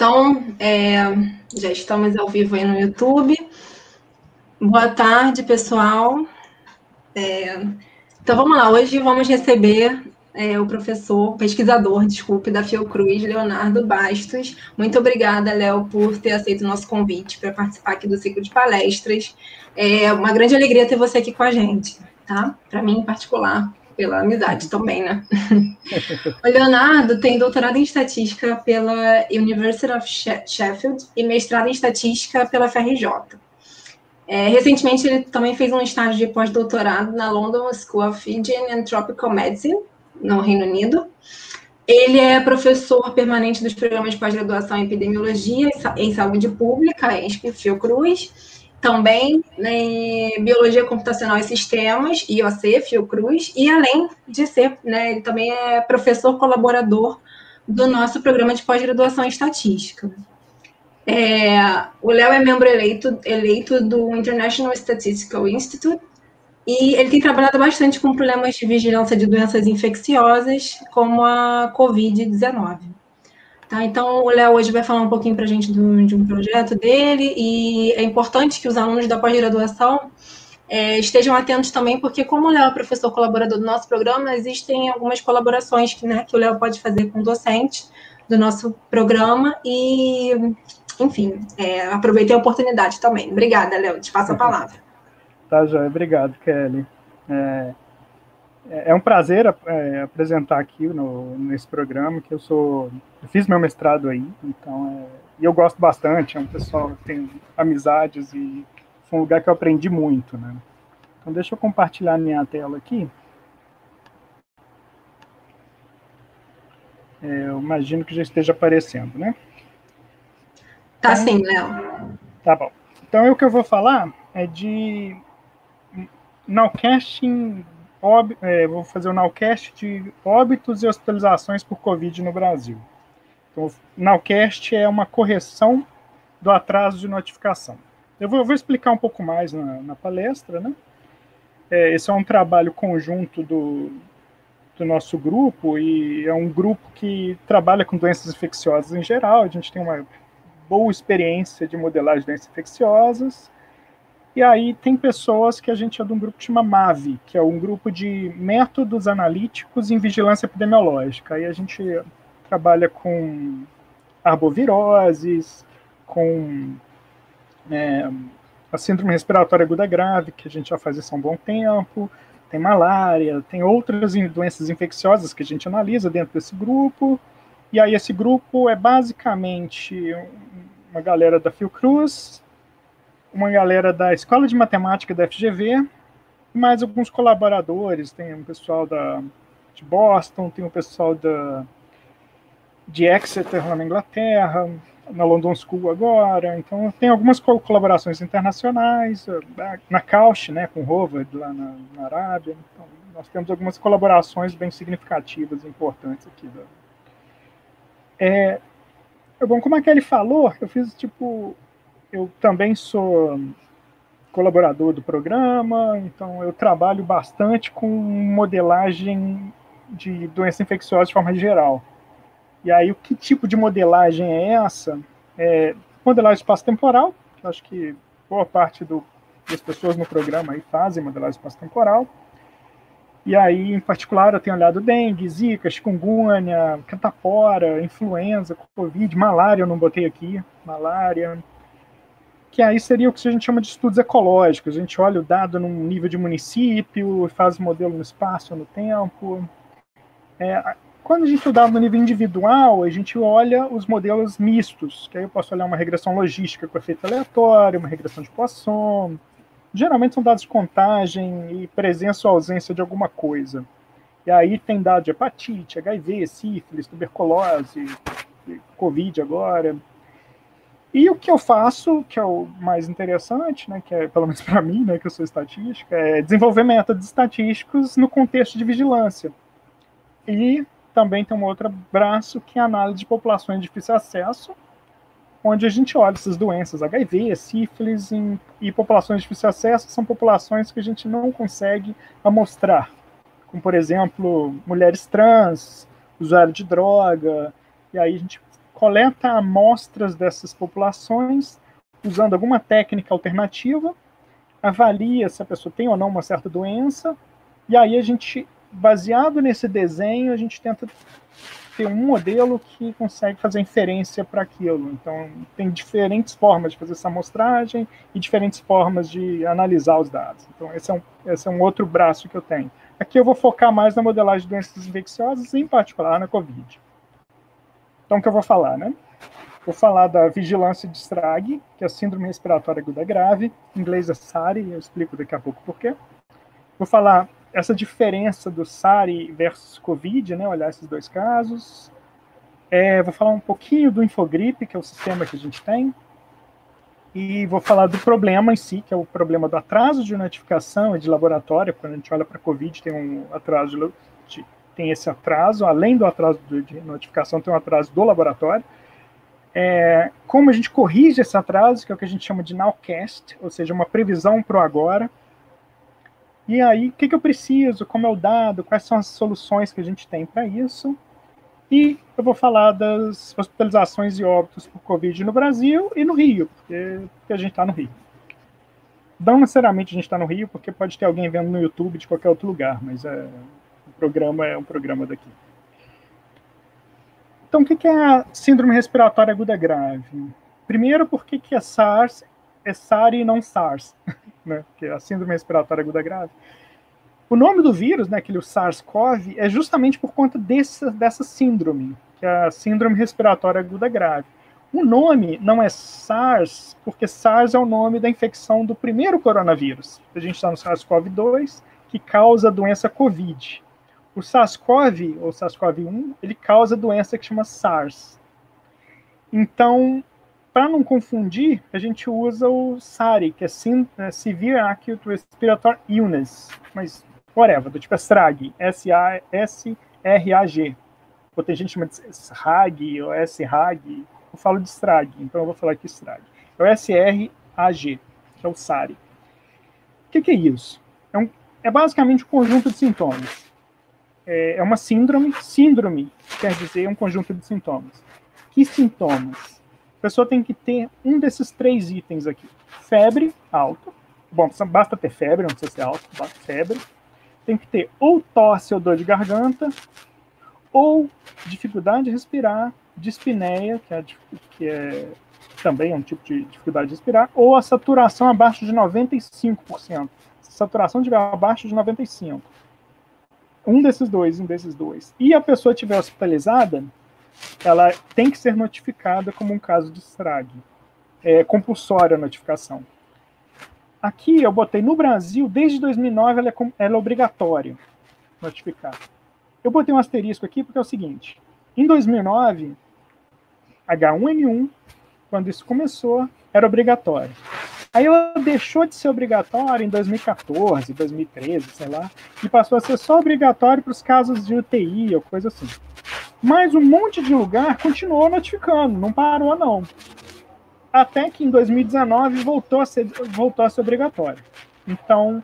Então, é, já estamos ao vivo aí no YouTube. Boa tarde, pessoal. É, então, vamos lá. Hoje vamos receber é, o professor, pesquisador, desculpe, da Fiocruz, Leonardo Bastos. Muito obrigada, Léo, por ter aceito o nosso convite para participar aqui do ciclo de palestras. É uma grande alegria ter você aqui com a gente, tá? Para mim, em particular, pela amizade também, né? o Leonardo tem doutorado em estatística pela University of Sheffield e mestrado em estatística pela FRJ. É, recentemente, ele também fez um estágio de pós-doutorado na London School of Hygiene and Tropical Medicine, no Reino Unido. Ele é professor permanente dos programas de pós-graduação em epidemiologia em saúde pública, em Fiocruz, também em Biologia Computacional e Sistemas, IOC, Fiocruz, e além de ser, né, ele também é professor colaborador do nosso programa de pós-graduação em Estatística. É, o Léo é membro eleito, eleito do International Statistical Institute, e ele tem trabalhado bastante com problemas de vigilância de doenças infecciosas, como a Covid-19. Tá, então, o Léo hoje vai falar um pouquinho para a gente do, de um projeto dele, e é importante que os alunos da pós-graduação é, estejam atentos também, porque como o Léo é professor colaborador do nosso programa, existem algumas colaborações que, né, que o Léo pode fazer com docentes do nosso programa, e, enfim, é, aproveitei a oportunidade também. Obrigada, Léo, te passo a palavra. Tá, Joia, obrigado, Kelly. É, é, é um prazer é, apresentar aqui no, nesse programa, que eu sou. Eu fiz meu mestrado aí, então. É, e eu gosto bastante, é um pessoal que tem amizades e foi um lugar que eu aprendi muito, né? Então, deixa eu compartilhar minha tela aqui. É, eu imagino que já esteja aparecendo, né? Tá então, sim, Léo. Tá bom. Então, o que eu vou falar é de nowcasting É, vou fazer o nowcast de óbitos e hospitalizações por Covid no Brasil. Então, o nowcast é uma correção do atraso de notificação. Eu vou, vou explicar um pouco mais na, na palestra, né? É, esse é um trabalho conjunto do, do nosso grupo e é um grupo que trabalha com doenças infecciosas em geral. A gente tem uma boa experiência de modelagem de doenças infecciosas e aí tem pessoas que a gente é de um grupo que chama MAVE, que é um grupo de métodos analíticos em vigilância epidemiológica. Aí a gente trabalha com arboviroses, com é, a síndrome respiratória aguda grave, que a gente já faz isso há um bom tempo, tem malária, tem outras doenças infecciosas que a gente analisa dentro desse grupo. E aí esse grupo é basicamente uma galera da Fiocruz, uma galera da Escola de Matemática da FGV, mais alguns colaboradores, tem um pessoal da, de Boston, tem um pessoal da, de Exeter lá na Inglaterra, na London School agora, então tem algumas colaborações internacionais, na Cauch, né, com Harvard lá na, na Arábia, então nós temos algumas colaborações bem significativas e importantes aqui. Da... É, bom, como a Kelly falou, eu fiz tipo eu também sou colaborador do programa, então eu trabalho bastante com modelagem de doença infecciosa de forma geral. E aí, o que tipo de modelagem é essa? É modelagem espaço-temporal, acho que boa parte do, das pessoas no programa aí fazem modelagem espaço-temporal. E aí, em particular, eu tenho olhado dengue, zika, chikungunya, catapora, influenza, covid, malária eu não botei aqui, malária, que aí seria o que a gente chama de estudos ecológicos. A gente olha o dado num nível de município, faz o modelo no espaço, no tempo. É, quando a gente o dado no nível individual, a gente olha os modelos mistos, que aí eu posso olhar uma regressão logística com efeito aleatório, uma regressão de Poisson. Geralmente são dados de contagem e presença ou ausência de alguma coisa. E aí tem dados de hepatite, HIV, sífilis, tuberculose, Covid agora. E o que eu faço, que é o mais interessante, né, que é pelo menos para mim, né, que eu sou estatística, é desenvolver métodos estatísticos no contexto de vigilância. E também tem um outro braço que é a análise de populações de difícil acesso, onde a gente olha essas doenças, HIV, sífilis em, e populações de difícil acesso, são populações que a gente não consegue amostrar, como por exemplo, mulheres trans, usuário de droga, e aí a gente coleta amostras dessas populações usando alguma técnica alternativa, avalia se a pessoa tem ou não uma certa doença, e aí a gente, baseado nesse desenho, a gente tenta ter um modelo que consegue fazer inferência para aquilo. Então, tem diferentes formas de fazer essa amostragem e diferentes formas de analisar os dados. Então, esse é um, esse é um outro braço que eu tenho. Aqui eu vou focar mais na modelagem de doenças infecciosas, em particular na COVID. Então, o que eu vou falar, né? Vou falar da vigilância de Strag, que é a síndrome respiratória aguda grave, em inglês é SARI, eu explico daqui a pouco por quê. Vou falar essa diferença do SARI versus COVID, né? Olhar esses dois casos. É, vou falar um pouquinho do Infogripe, que é o sistema que a gente tem. E vou falar do problema em si, que é o problema do atraso de notificação e de laboratório. Quando a gente olha para a COVID, tem um atraso de, tem esse atraso, além do atraso de notificação, tem um atraso do laboratório é, como a gente corrige esse atraso, que é o que a gente chama de nowcast, ou seja, uma previsão para o agora. E aí, o que, que eu preciso, como é o dado, quais são as soluções que a gente tem para isso. E eu vou falar das hospitalizações e óbitos por Covid no Brasil e no Rio, porque, porque a gente está no Rio. Não necessariamente a gente está no Rio, porque pode ter alguém vendo no YouTube de qualquer outro lugar, mas é, programa é um programa daqui. Então, o que é a síndrome respiratória aguda grave? Primeiro, por que é SARS é SARS e não SARS? né? Que é a síndrome respiratória aguda grave. O nome do vírus, né, aquele SARS-CoV, é justamente por conta dessa, dessa síndrome, que é a síndrome respiratória aguda grave. O nome não é SARS, porque SARS é o nome da infecção do primeiro coronavírus. A gente está no SARS-CoV-2, que causa a doença COVID. O SARS-CoV, ou SARS-CoV-1, ele causa doença que chama SARS. Então, para não confundir, a gente usa o SARI, que é, é Severe Acute Respiratory Illness, mas whatever, do tipo é SRAG, S-A-S-R-A-G. Ou tem gente que chama de SRAG ou S-RAG, eu falo de SRAG, então eu vou falar aqui SRAG. É o S-R-A-G, que é o SARI. O que, que é isso? É, um, é basicamente um conjunto de sintomas é, é uma síndrome. Síndrome quer dizer um conjunto de sintomas. Que sintomas? A pessoa tem que ter um desses três itens aqui: febre alta. Bom, basta ter febre, não precisa ser alto, basta febre. Tem que ter ou tosse ou dor de garganta, ou dificuldade de respirar, dispneia, que é, que é também é um tipo de dificuldade de respirar, ou a saturação abaixo de 95%. Se a saturação estiver abaixo de 95%, um desses dois, um desses dois, e a pessoa estiver hospitalizada, ela tem que ser notificada como um caso de SRAG. É compulsória a notificação. Aqui eu botei no Brasil, desde 2009 ela é, ela é obrigatória notificar. Eu botei um asterisco aqui porque é o seguinte: em 2009, H1N1, quando isso começou, era obrigatório. Aí ela deixou de ser obrigatória em 2014, 2013, sei lá, e passou a ser só obrigatório para os casos de UTI ou coisa assim. Mas um monte de lugar continuou notificando, não parou não. Até que em 2019 voltou a ser, voltou a ser obrigatório. Então,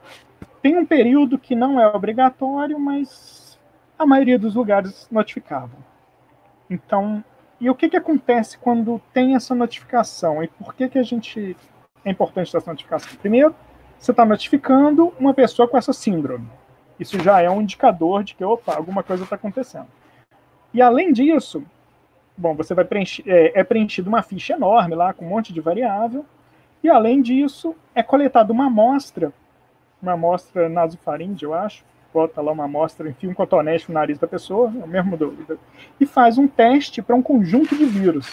tem um período que não é obrigatório, mas a maioria dos lugares notificavam. Então, e o que, que acontece quando tem essa notificação? E por que, que a gente é importante essa notificação? Primeiro, você está notificando uma pessoa com essa síndrome. Isso já é um indicador de que, opa, alguma coisa está acontecendo. E além disso, bom, você vai preencher, é, é preenchida uma ficha enorme lá, com um monte de variável, e além disso, é coletada uma amostra, uma amostra nasofaringe, eu acho, bota lá uma amostra, enfia um cotonete no nariz da pessoa, é o mesmo dúvida, e faz um teste para um conjunto de vírus,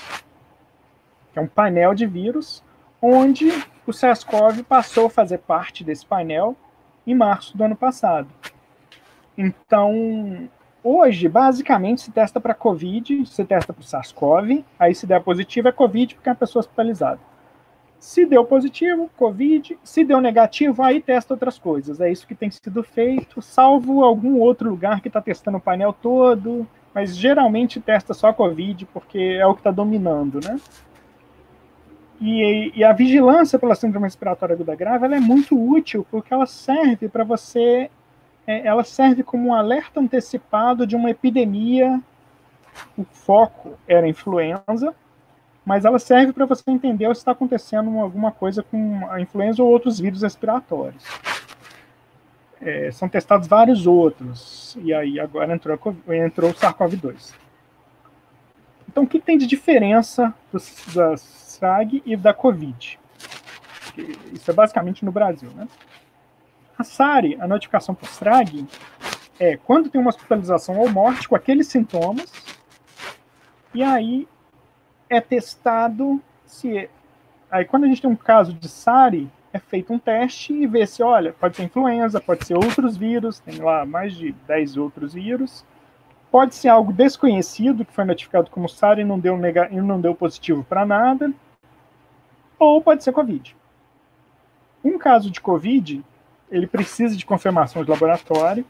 que é um painel de vírus, onde o SARS-CoV passou a fazer parte desse painel em março do ano passado. Então, hoje, basicamente, se testa para COVID, se testa para o SARS-CoV, aí se der positivo é COVID porque é uma pessoa hospitalizada. Se deu positivo, Covid. Se deu negativo, aí testa outras coisas. É isso que tem sido feito, salvo algum outro lugar que está testando o painel todo, mas geralmente testa só Covid, porque é o que está dominando, né? E, e, a vigilância pela síndrome respiratória aguda grave ela é muito útil porque ela serve para você, é, ela serve como um alerta antecipado de uma epidemia. O foco era influenza, mas ela serve para você entender se está acontecendo alguma coisa com a influenza ou outros vírus respiratórios. É, são testados vários outros, e aí agora entrou, entrou o SARS-CoV-2. Então, o que tem de diferença do, da SAG e da COVID? Isso é basicamente no Brasil, né? A SARI, a notificação por SRAG, é quando tem uma hospitalização ou morte com aqueles sintomas, e aí é testado se. Aí, quando a gente tem um caso de SARI, é feito um teste e vê se, olha, pode ser influenza, pode ser outros vírus, tem lá mais de 10 outros vírus. Pode ser algo desconhecido, que foi notificado como SARI e não deu, nega, e não deu positivo para nada. Ou pode ser Covid. Um caso de Covid, ele precisa de confirmação de laboratório.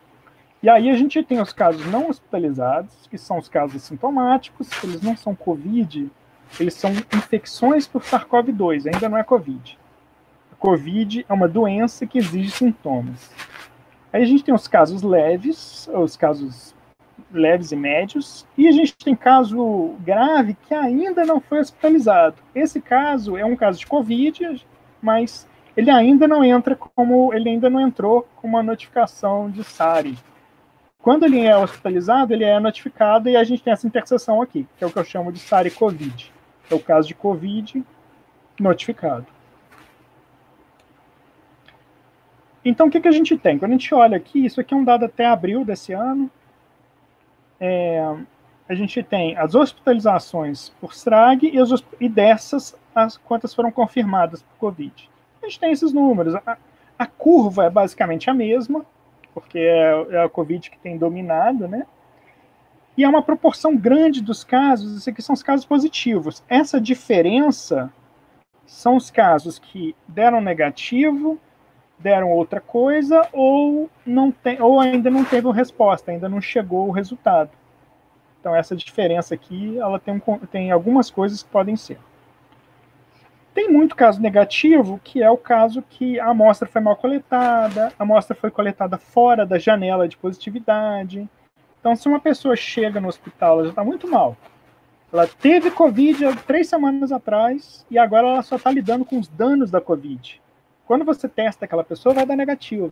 E aí a gente tem os casos não hospitalizados, que são os casos sintomáticos, eles não são Covid, eles são infecções por SARS-CoV-2, ainda não é Covid. Covid é uma doença que exige sintomas. Aí a gente tem os casos leves, os casos leves e médios, e a gente tem caso grave que ainda não foi hospitalizado. Esse caso é um caso de Covid, mas ele ainda não entra como ele ainda não entrou com uma notificação de SARI. Quando ele é hospitalizado, ele é notificado e a gente tem essa interseção aqui, que é o que eu chamo de SARI COVID é o caso de Covid notificado. Então, o que, que a gente tem? Quando a gente olha aqui, isso aqui é um dado até abril desse ano. É, a gente tem as hospitalizações por STRAG e, as, e dessas, as, quantas foram confirmadas por Covid. A gente tem esses números. A, a curva é basicamente a mesma, porque é, é a Covid que tem dominado, né? E é uma proporção grande dos casos, esses aqui são os casos positivos. Essa diferença são os casos que deram negativo, deram outra coisa, ou, não tem, ou ainda não teve resposta, ainda não chegou o resultado. Então, essa diferença aqui, ela tem, um, tem algumas coisas que podem ser. Tem muito caso negativo, que é o caso que a amostra foi mal coletada, a amostra foi coletada fora da janela de positividade, então, se uma pessoa chega no hospital, ela já está muito mal. Ela teve Covid há três semanas atrás e agora ela só está lidando com os danos da Covid. Quando você testa aquela pessoa, vai dar negativo.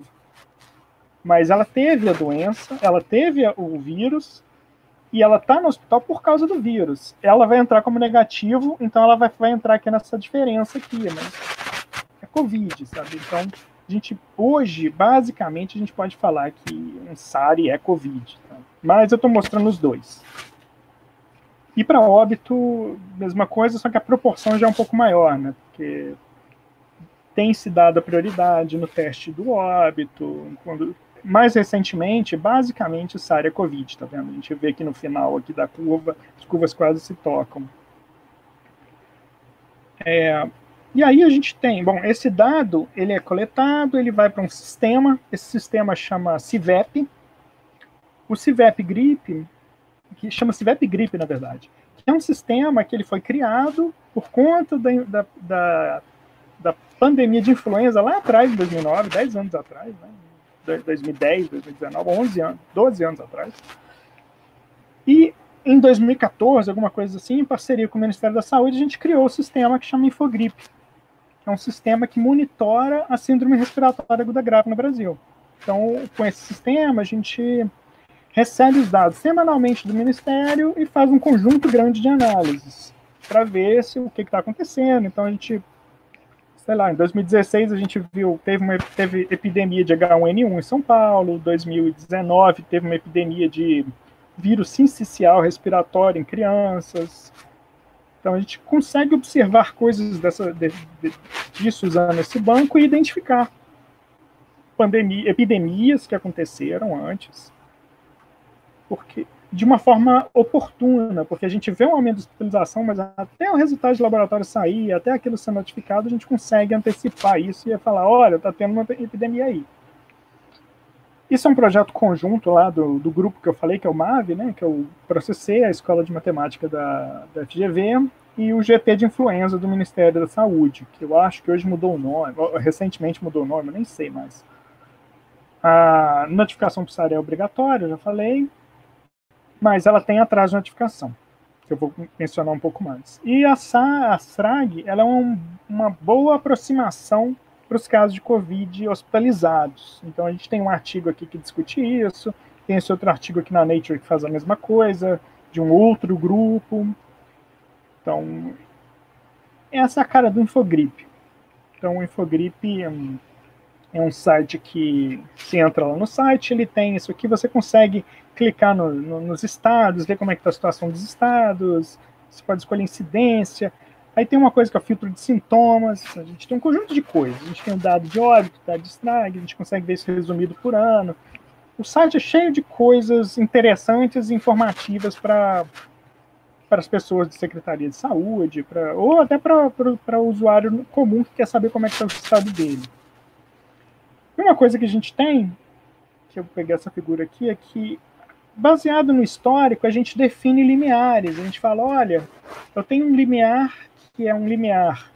Mas ela teve a doença, ela teve o vírus e ela está no hospital por causa do vírus. Ela vai entrar como negativo, então ela vai, vai entrar aqui nessa diferença aqui, mas é Covid, sabe? Então, a gente hoje, basicamente, a gente pode falar que um SARI é Covid. Tá? Mas eu estou mostrando os dois. E para óbito, mesma coisa, só que a proporção já é um pouco maior, né? Porque tem se dado a prioridade no teste do óbito. Quando, mais recentemente, basicamente, o SARI é Covid, tá vendo? A gente vê aqui no final aqui da curva, as curvas quase se tocam. É, e aí a gente tem, bom, esse dado, ele é coletado, ele vai para um sistema, esse sistema chama CIVEP, o CIVEP GRIP, que chama CIVEP GRIP, na verdade, que é um sistema que ele foi criado por conta da, da, da, da pandemia de influenza lá atrás, em 2009, 10 anos atrás, né? 2010, 2019, 11 anos, 12 anos atrás. E em 2014, alguma coisa assim, em parceria com o Ministério da Saúde, a gente criou o um sistema que chama Infogrip, que é um sistema que monitora a síndrome respiratória aguda grave no Brasil. Então, com esse sistema, a gente recebe os dados semanalmente do Ministério e faz um conjunto grande de análises para ver se o que está acontecendo. Então, a gente, sei lá, em 2016 a gente viu, teve uma teve epidemia de H1N1 em São Paulo, 2019 teve uma epidemia de vírus sincicial respiratório em crianças, então a gente consegue observar coisas dessa, de, de, disso usando esse banco e identificar pandemia, epidemias que aconteceram antes, porque de uma forma oportuna, porque a gente vê um aumento de hospitalização, mas até o resultado de laboratório sair, até aquilo ser notificado, a gente consegue antecipar isso e falar, olha, está tendo uma epidemia aí. Isso é um projeto conjunto lá do, do grupo que eu falei, que é o MAV, né, que é o Processei, a Escola de Matemática da, da FGV, e o GT de Influenza do Ministério da Saúde, que eu acho que hoje mudou o nome, recentemente mudou o nome, eu nem sei mais. A notificação para é obrigatória, já falei, mas ela tem atraso de notificação. que eu vou mencionar um pouco mais. E a, a SRAG ela é um, uma boa aproximação para os casos de Covid hospitalizados. Então, a gente tem um artigo aqui que discute isso, tem esse outro artigo aqui na Nature que faz a mesma coisa, de um outro grupo. Então, essa é a cara do Infogrip. Então, o Infogrip é um, é um site que você entra lá no site, ele tem isso aqui, você consegue clicar no, no, nos estados, ver como é que está a situação dos estados, você pode escolher incidência. Aí tem uma coisa que é o filtro de sintomas, a gente tem um conjunto de coisas. A gente tem um dado de óbito, dado de estrague, a gente consegue ver isso resumido por ano. O site é cheio de coisas interessantes e informativas para para as pessoas de secretaria de saúde, pra, ou até para o usuário comum que quer saber como é que está o estado dele. Uma coisa que a gente tem, que eu peguei essa figura aqui, é que baseado no histórico, a gente define limiares. A gente fala, olha, eu tenho um limiar que é um limiar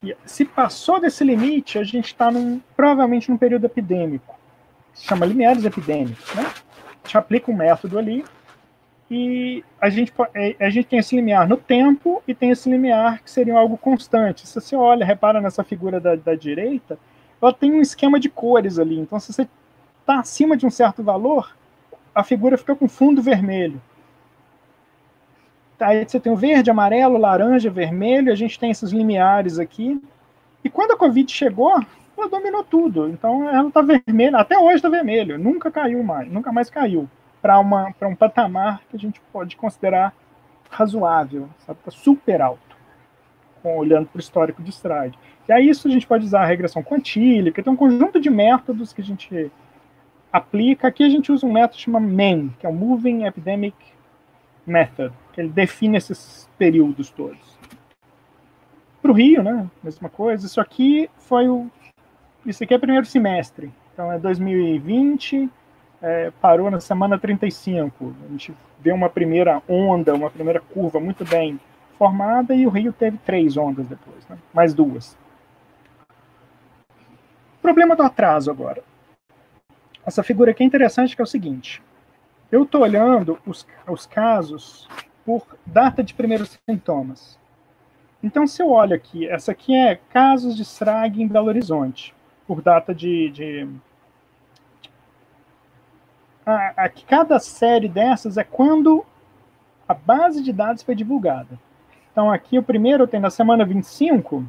que, se passou desse limite, a gente está provavelmente num período epidêmico. Se chama limiares epidêmicos, né? A gente aplica um método ali e a gente, é, a gente tem esse limiar no tempo e tem esse limiar que seria algo constante. Se você olha, repara nessa figura da, da direita, ela tem um esquema de cores ali. Então, se você está acima de um certo valor, a figura fica com fundo vermelho. Aí você tem o verde, amarelo, laranja, vermelho, a gente tem esses limiares aqui. E quando a Covid chegou, ela dominou tudo. Então ela está vermelha, até hoje está vermelho, nunca caiu mais, nunca mais caiu para um patamar que a gente pode considerar razoável, está super alto, olhando para o histórico de Stride. E aí isso a gente pode usar a regressão quantílica, tem um conjunto de métodos que a gente aplica. Aqui a gente usa um método chamado MAME, que é o Moving Epidemic Method, que ele define esses períodos todos. Para o Rio, né, mesma coisa. Isso aqui foi o... Isso aqui é primeiro semestre. Então é 2020, é, parou na semana 35. A gente vê uma primeira onda, uma primeira curva muito bem formada e o Rio teve três ondas depois, né? mais duas. Problema do atraso agora. Essa figura aqui é interessante que é o seguinte. Eu estou olhando os, os casos por data de primeiros sintomas. Então, se eu olho aqui, essa aqui é casos de SRAG em Belo Horizonte, por data de. de... A, a, cada série dessas é quando a base de dados foi divulgada. Então, aqui o primeiro tem na semana 25,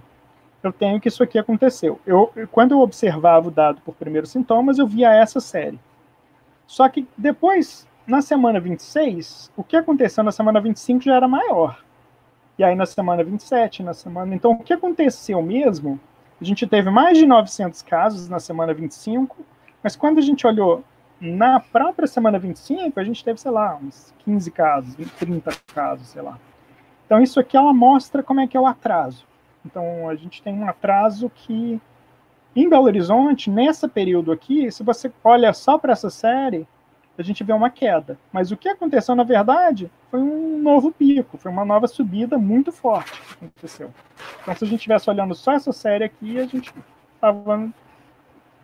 eu tenho que isso aqui aconteceu. Eu, quando eu observava o dado por primeiros sintomas, eu via essa série. Só que depois, na semana 26, o que aconteceu na semana 25 já era maior. E aí na semana 27, na semana. Então, o que aconteceu mesmo? A gente teve mais de 900 casos na semana 25, mas quando a gente olhou na própria semana 25, a gente teve, sei lá, uns 15 casos, 30 casos, sei lá. Então, isso aqui ela mostra como é que é o atraso. Então, a gente tem um atraso que, em Belo Horizonte, nesse período aqui, se você olha só para essa série, a gente vê uma queda. Mas o que aconteceu, na verdade, foi um novo pico, foi uma nova subida muito forte que aconteceu. Então, se a gente estivesse olhando só essa série aqui, a gente estava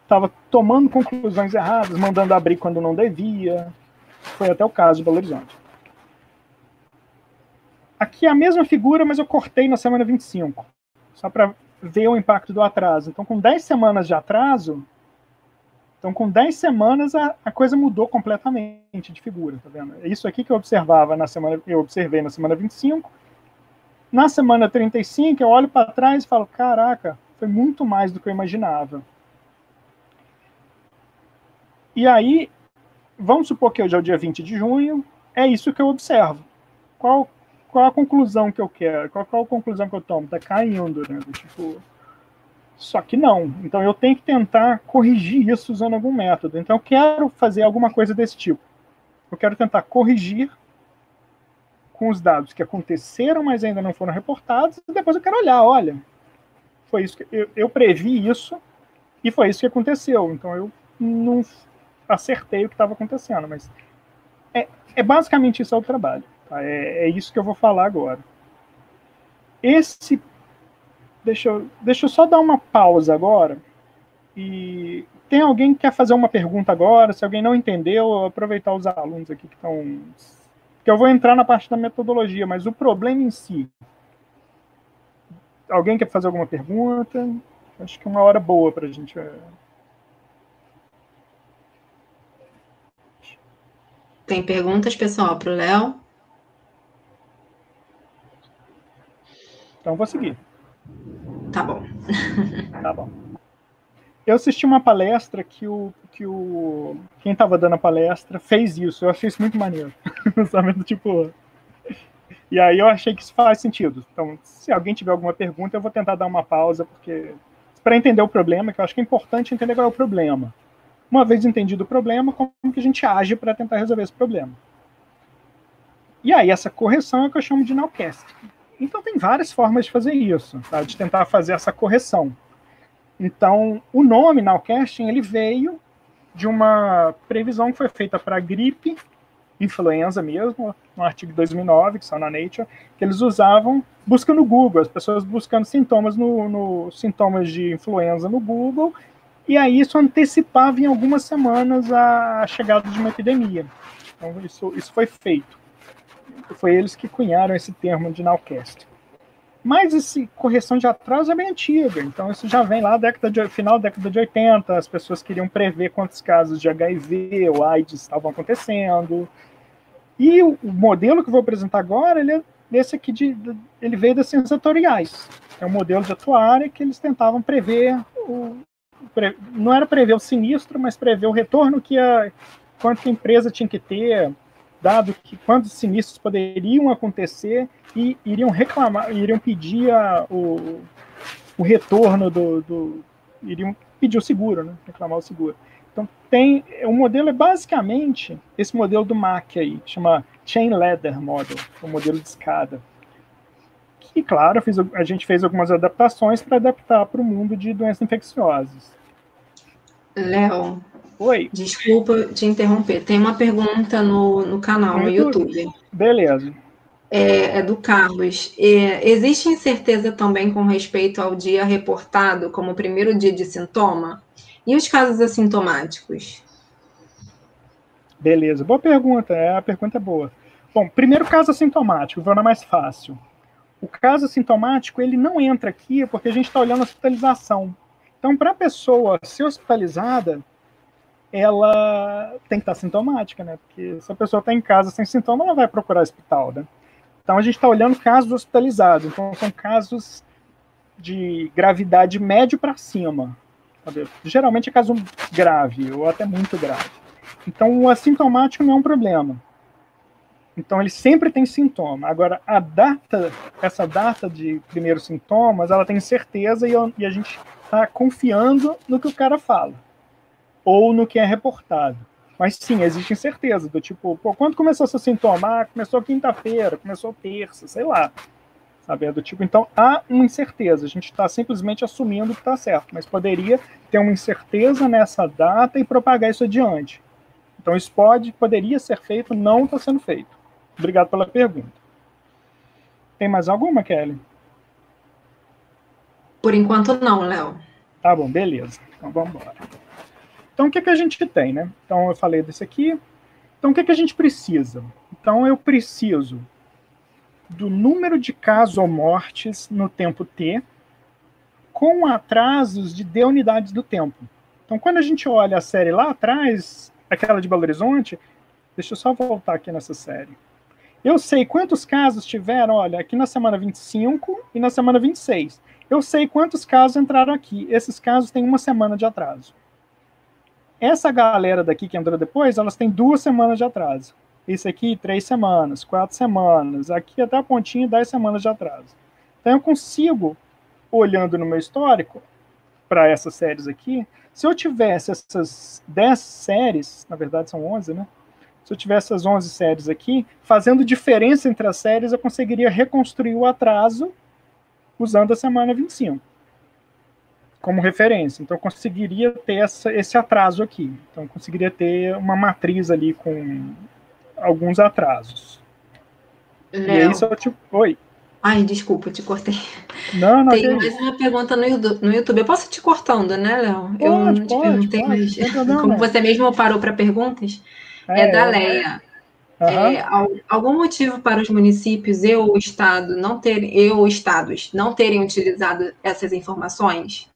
tava tomando conclusões erradas, mandando abrir quando não devia. Foi até o caso de Belo Horizonte. Aqui é a mesma figura, mas eu cortei na semana 25 só para ver o impacto do atraso. Então, com 10 semanas de atraso, então com 10 semanas a, a, coisa mudou completamente de figura, tá vendo? É isso aqui que eu observava na semana, eu observei na semana 25. Na semana 35, eu olho para trás e falo, caraca, foi muito mais do que eu imaginava. E aí, vamos supor que hoje é o dia 20 de junho, é isso que eu observo. Qual qual a conclusão que eu quero? Qual, qual a conclusão que eu tomo? Tá caindo, né? Tipo, só que não. Então eu tenho que tentar corrigir isso usando algum método. Então eu quero fazer alguma coisa desse tipo. Eu quero tentar corrigir com os dados que aconteceram, mas ainda não foram reportados, e depois eu quero olhar, olha, foi isso que eu, eu previ isso e foi isso que aconteceu. Então eu não acertei o que estava acontecendo, mas é, é basicamente isso é o trabalho. Tá? É, é isso que eu vou falar agora. Esse. Deixa eu, deixa eu só dar uma pausa agora. E tem alguém que quer fazer uma pergunta agora? Se alguém não entendeu, aproveitar os alunos aqui que estão Porque eu vou entrar na parte da metodologia, mas o problema em si. Alguém quer fazer alguma pergunta? Acho que é uma hora boa para a gente. É. Tem perguntas, pessoal, para o Léo? Então, vou seguir. Tá bom. tá bom. Eu assisti uma palestra que o, que o quem estava dando a palestra fez isso. Eu achei isso muito maneiro. Sabe? Tipo. E aí eu achei que isso faz sentido. Então, se alguém tiver alguma pergunta, eu vou tentar dar uma pausa, porque para entender o problema, que eu acho que é importante entender qual é o problema. Uma vez entendido o problema, como que a gente age para tentar resolver esse problema. E aí, essa correção é o que eu chamo de nowcast. Então, tem várias formas de fazer isso, tá? de tentar fazer essa correção. Então, o nome Nowcasting ele veio de uma previsão que foi feita para gripe, influenza mesmo, no artigo de 2009, que saiu na Nature, que eles usavam busca no Google, as pessoas buscando sintomas no, no sintomas de influenza no Google, e aí isso antecipava em algumas semanas a chegada de uma epidemia. Então, isso, isso foi feito. Foi eles que cunharam esse termo de Nowcast. Mas esse correção de atraso é bem antiga, então isso já vem lá década de, final da década de 80, as pessoas queriam prever quantos casos de HIV ou AIDS estavam acontecendo. E o, o modelo que eu vou apresentar agora, ele é desse aqui de, ele veio das ciências. É um modelo de atuária que eles tentavam prever o, pre, não era prever o sinistro, mas prever o retorno que a quanto a empresa tinha que ter, dado que quantos sinistros poderiam acontecer e iriam reclamar, iriam pedir a, o, o retorno do, do, iriam pedir o seguro, né? reclamar o seguro. Então tem o modelo é basicamente esse modelo do MAC aí, chama Chain Ladder Model, o modelo de escada. E claro, fiz, a gente fez algumas adaptações para adaptar para o mundo de doenças infecciosas. Léo, Oi. Desculpa te interromper. Tem uma pergunta no, no canal, no. YouTube. Beleza é, é do Carlos. É, existe incerteza também com respeito ao dia reportado como primeiro dia de sintoma? E os casos assintomáticos? Beleza, boa pergunta. É, a pergunta é boa. Bom, primeiro caso assintomático, vou na mais fácil. O caso assintomático, ele não entra aqui porque a gente está olhando a hospitalização. Então, para a pessoa ser hospitalizada, ela tem que estar sintomática, né? Porque se a pessoa está em casa sem sintoma, ela vai procurar hospital, né? Então a gente está olhando casos hospitalizados, então são casos de gravidade médio para cima. Geralmente é caso grave, ou até muito grave. Então o assintomático não é um problema. Então ele sempre tem sintoma. Agora, a data, essa data de primeiros sintomas, ela tem certeza e, e a gente está confiando no que o cara fala. Ou no que é reportado. Mas sim, existe incerteza, do tipo, pô, quando começou seu sintoma? Ah, começou quinta-feira, começou terça, sei lá. Sabe? É do tipo, então há uma incerteza, a gente está simplesmente assumindo que está certo, mas poderia ter uma incerteza nessa data e propagar isso adiante. Então isso pode, poderia ser feito, não está sendo feito. Obrigado pela pergunta. Tem mais alguma, Kelly? Por enquanto não, Léo. Tá bom, beleza. Então vamos embora. Então, o que, que a gente tem, né? Então, eu falei desse aqui. Então, o que, que a gente precisa? Então, eu preciso do número de casos ou mortes no tempo T com atrasos de D unidades do tempo. Então, quando a gente olha a série lá atrás, aquela de Belo Horizonte, deixa eu só voltar aqui nessa série. Eu sei quantos casos tiveram, olha, aqui na semana 25 e na semana 26. Eu sei quantos casos entraram aqui. Esses casos têm uma semana de atraso. Essa galera daqui que entrou depois, elas têm duas semanas de atraso. Isso aqui, três semanas, quatro semanas. Aqui até a pontinha, dez semanas de atraso. Então eu consigo, olhando no meu histórico, para essas séries aqui, se eu tivesse essas dez séries, na verdade são onze, né? Se eu tivesse essas onze séries aqui, fazendo diferença entre as séries, eu conseguiria reconstruir o atraso usando a semana 25 como referência. Então, conseguiria ter essa, esse atraso aqui. Então, conseguiria ter uma matriz ali com alguns atrasos. Léo. E aí, só tipo. Oi. Ai, desculpa, te cortei. Não, não. Tem mais uma pergunta no YouTube. Eu posso te cortando, né, Léo? Eu não te perguntei, mas como você mesmo parou para perguntas, é, é da Leia. Uhum. É, algum motivo para os municípios e o estado não terem, e os estados não terem utilizado essas informações?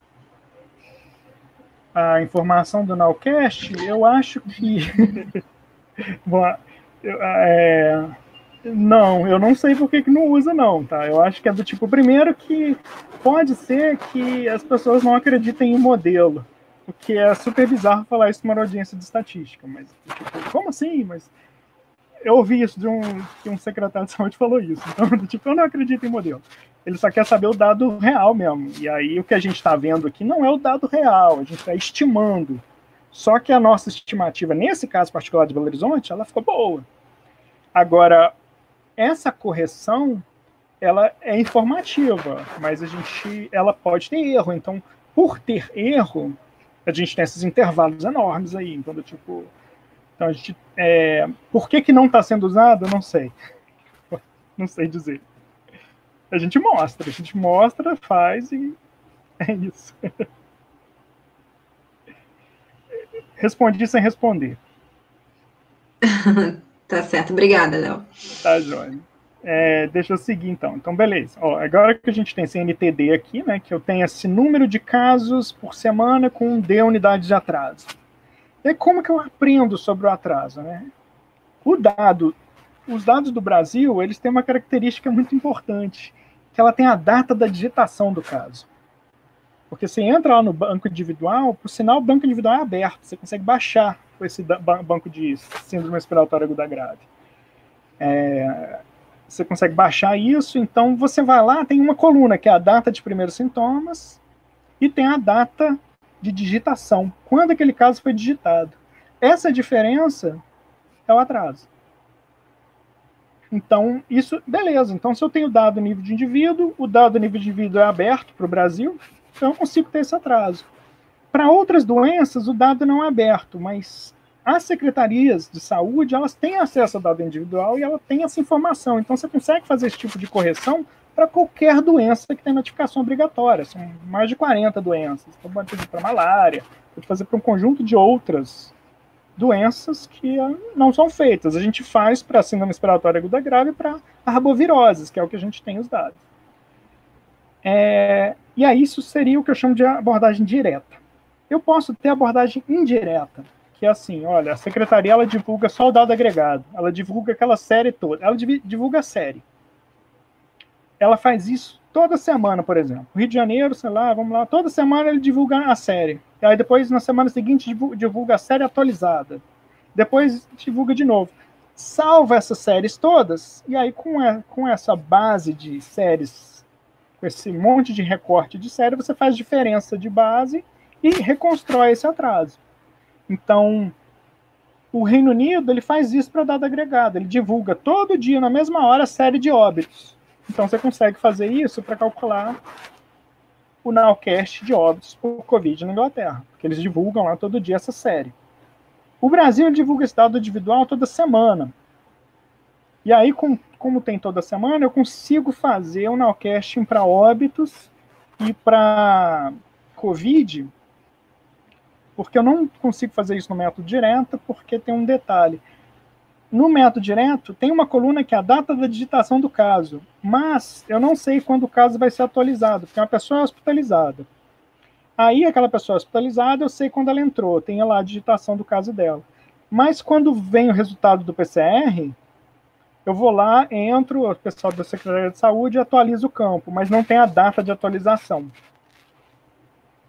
A informação do Nowcast, eu acho que. Bom, eu, é... Não, eu não sei por que, que não usa, não, tá? Eu acho que é do tipo, primeiro que pode ser que as pessoas não acreditem em modelo. O que é super bizarro falar isso numa audiência de estatística, mas tipo, como assim? Mas eu ouvi isso de um, que um secretário de saúde falou isso. Então, tipo, eu não acredito em modelo. Ele só quer saber o dado real mesmo. E aí o que a gente está vendo aqui não é o dado real, a gente está estimando. Só que a nossa estimativa, nesse caso particular de Belo Horizonte, ela ficou boa. Agora, essa correção, ela é informativa, mas a gente, ela pode ter erro. Então, por ter erro, a gente tem esses intervalos enormes aí. Então, tipo, então a gente, é, por que que não está sendo usado? Não sei, não sei dizer. A gente mostra, a gente mostra, faz e é isso. Respondi sem responder. tá certo, obrigada, Léo. Tá, Joia. É, deixa eu seguir então. Então, beleza. Ó, agora que a gente tem esse NTD aqui, né, que eu tenho esse número de casos por semana com D unidades de atraso. E como que eu aprendo sobre o atraso, né? O dado, os dados do Brasil, eles têm uma característica muito importante, que ela tem a data da digitação do caso. Porque você entra lá no banco individual, por sinal, o banco individual é aberto, você consegue baixar esse banco de síndrome respiratória aguda grave. É, você consegue baixar isso, então você vai lá, tem uma coluna que é a data de primeiros sintomas e tem a data de digitação. Quando aquele caso foi digitado. Essa diferença é o atraso. Então, isso, beleza. Então, se eu tenho dado nível de indivíduo, o dado nível de indivíduo é aberto para o Brasil, então eu consigo ter esse atraso. Para outras doenças, o dado não é aberto, mas as secretarias de saúde, elas têm acesso ao dado individual e ela tem essa informação. Então, você consegue fazer esse tipo de correção para qualquer doença que tem notificação obrigatória. São mais de 40 doenças. Então, pode fazer para malária, pode fazer para um conjunto de outras doenças que ah, não são feitas. A gente faz para síndrome respiratória aguda grave para arboviroses, que é o que a gente tem os dados. É, e aí isso seria o que eu chamo de abordagem direta. Eu posso ter abordagem indireta, que é assim, olha, a secretaria ela divulga só o dado agregado, ela divulga aquela série toda, ela divulga a série ela faz isso toda semana, por exemplo. Rio de Janeiro, sei lá, vamos lá, toda semana ele divulga a série. E aí depois, na semana seguinte, divulga a série atualizada. Depois divulga de novo. Salva essas séries todas, e aí com, a, com essa base de séries, com esse monte de recorte de série, você faz diferença de base e reconstrói esse atraso. Então, o Reino Unido ele faz isso para dado agregado. Ele divulga todo dia, na mesma hora, a série de óbitos. Então você consegue fazer isso para calcular o nowcast de óbitos por Covid na Inglaterra, porque eles divulgam lá todo dia essa série. O Brasil divulga esse dado individual toda semana. E aí, com, como tem toda semana, eu consigo fazer um nowcasting para óbitos e para Covid, porque eu não consigo fazer isso no método direto, porque tem um detalhe no método direto, tem uma coluna que é a data da digitação do caso, mas eu não sei quando o caso vai ser atualizado, porque uma pessoa é hospitalizada. Aí, aquela pessoa hospitalizada, eu sei quando ela entrou, tem lá a digitação do caso dela. Mas quando vem o resultado do PCR, eu vou lá, entro, o pessoal da Secretaria de Saúde atualiza o campo, mas não tem a data de atualização.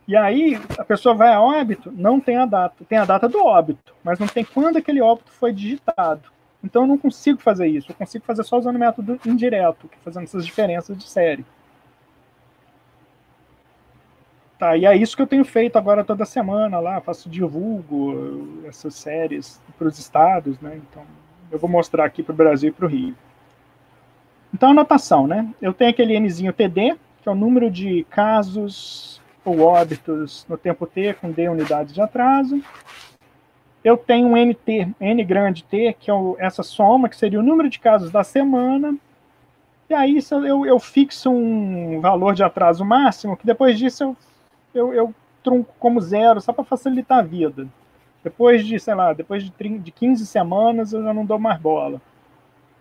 E aí, a pessoa vai a óbito, não tem a data. Tem a data do óbito, mas não tem quando aquele óbito foi digitado. Então eu não consigo fazer isso. Eu consigo fazer só usando o método indireto, fazendo essas diferenças de série. Tá, e é isso que eu tenho feito agora toda semana lá, faço divulgo essas séries para os estados, né? Então, eu vou mostrar aqui para o Brasil e para o Rio. Então, anotação, né? Eu tenho aquele Nzinho TD, que é o número de casos ou óbitos no tempo T com D unidades de atraso. Eu tenho um NT, N grande T, que é o, essa soma, que seria o número de casos da semana. E aí eu, eu fixo um valor de atraso máximo, que depois disso eu, eu, eu trunco como zero, só para facilitar a vida. Depois de, sei lá, depois de, 30, de 15 semanas eu já não dou mais bola.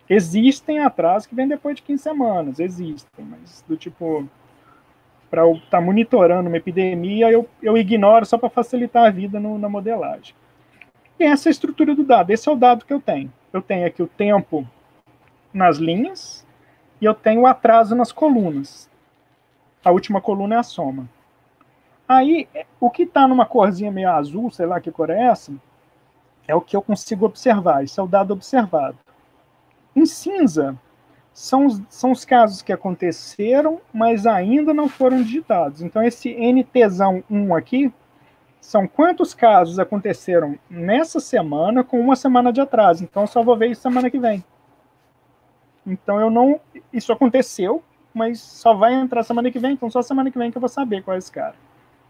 Existem atrasos que vêm depois de 15 semanas, existem, mas do tipo, para eu estar tá monitorando uma epidemia, eu, eu ignoro só para facilitar a vida no, na modelagem. E essa é a estrutura do dado, esse é o dado que eu tenho. Eu tenho aqui o tempo nas linhas e eu tenho o atraso nas colunas. A última coluna é a soma. Aí, o que está numa corzinha meio azul, sei lá que cor é essa, é o que eu consigo observar. Isso é o dado observado. Em cinza, são os, são os casos que aconteceram, mas ainda não foram digitados. Então, esse NTzão 1 aqui são quantos casos aconteceram nessa semana com uma semana de atraso. Então, só vou ver isso semana que vem. Então, eu não. Isso aconteceu, mas só vai entrar semana que vem. Então, só semana que vem que eu vou saber qual é cara.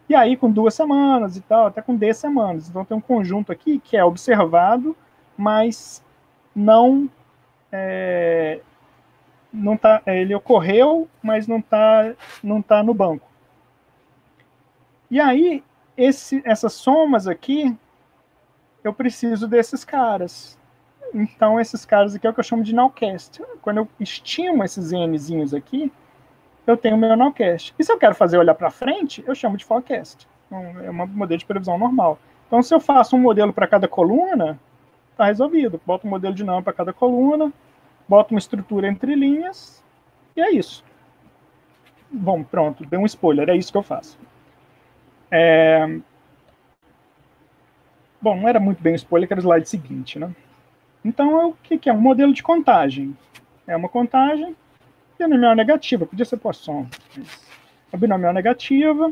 E aí, com duas semanas e tal, até com 10 semanas. Então, tem um conjunto aqui que é observado, mas não. É, não tá, ele ocorreu, mas não está não tá no banco. E aí, esse, essas somas aqui, eu preciso desses caras. Então, esses caras aqui é o que eu chamo de nowcast. Quando eu estimo esses nzinhos aqui, eu tenho meu nowcast. E se eu quero fazer olhar para frente, eu chamo de forecast. Então, é um modelo de previsão normal. Então, se eu faço um modelo para cada coluna, está resolvido. Boto um modelo dinâmico para cada coluna, boto uma estrutura entre linhas, e é isso. Bom, pronto, dei um spoiler, é isso que eu faço. É... Bom, não era muito bem o spoiler, que era o slide seguinte, né? Então, é o que, é? Um modelo de contagem. É uma contagem binomial negativa, podia ser Poisson. A binomial negativa,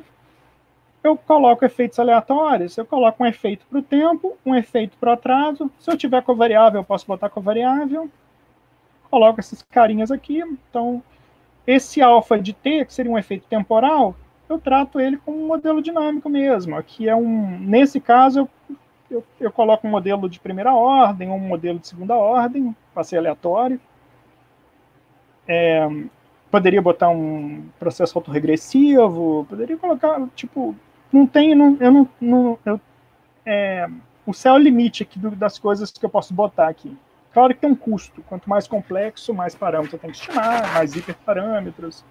eu coloco efeitos aleatórios, eu coloco um efeito para o tempo, um efeito para o atraso. Se eu tiver covariável, eu posso botar covariável. Coloco esses carinhas aqui. Então, esse alfa de t, que seria um efeito temporal, eu trato ele como um modelo dinâmico mesmo. Aqui é um, nesse caso, eu, eu, eu coloco um modelo de primeira ordem, um modelo de segunda ordem, para ser aleatório. É, poderia botar um processo autorregressivo, poderia colocar, tipo, não tem, não, eu não, não eu, é, o céu é o limite aqui do, das coisas que eu posso botar aqui. Claro que tem um custo, quanto mais complexo, mais parâmetros eu tenho que estimar, mais hiperparâmetros.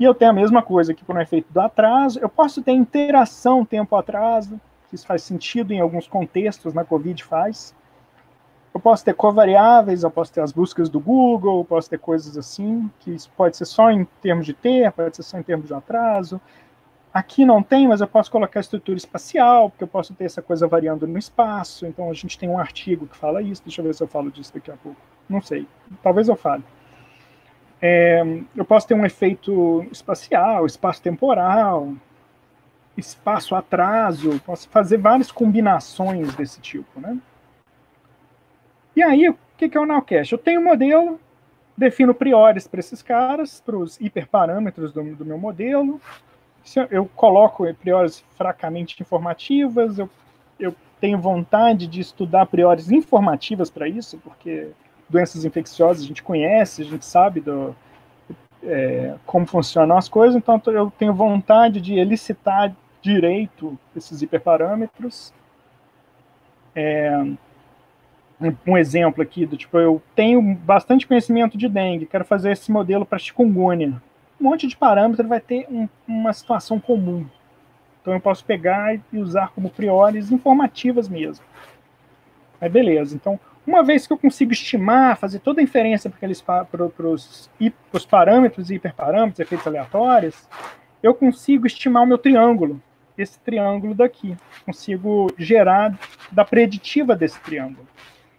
E eu tenho a mesma coisa aqui por um efeito do atraso. Eu posso ter interação tempo-atraso, que isso faz sentido em alguns contextos, na Covid faz. Eu posso ter covariáveis, eu posso ter as buscas do Google, eu posso ter coisas assim, que isso pode ser só em termos de tempo, pode ser só em termos de atraso. Aqui não tem, mas eu posso colocar estrutura espacial, porque eu posso ter essa coisa variando no espaço. Então a gente tem um artigo que fala isso. Deixa eu ver se eu falo disso daqui a pouco. Não sei. Talvez eu fale. É, eu posso ter um efeito espacial, espaço temporal, espaço atraso. Posso fazer várias combinações desse tipo, né? E aí, o que é o Nowcast? Eu tenho um modelo, defino priores para esses caras, para os hiperparâmetros do, do meu modelo. Eu coloco priores fracamente informativas, eu, eu tenho vontade de estudar priores informativas para isso, porque doenças infecciosas a gente conhece, a gente sabe do, é, como funcionam as coisas, então eu tenho vontade de elicitar direito esses hiperparâmetros. É, um exemplo aqui do tipo, eu tenho bastante conhecimento de dengue, quero fazer esse modelo para chikungunya. Um monte de parâmetro vai ter um, uma situação comum. Então eu posso pegar e usar como priores informativas mesmo. Aí beleza. Então, uma vez que eu consigo estimar, fazer toda a inferência para aqueles para os parâmetros e hiperparâmetros, efeitos aleatórios, eu consigo estimar o meu triângulo, esse triângulo daqui. Consigo gerar da preditiva desse triângulo.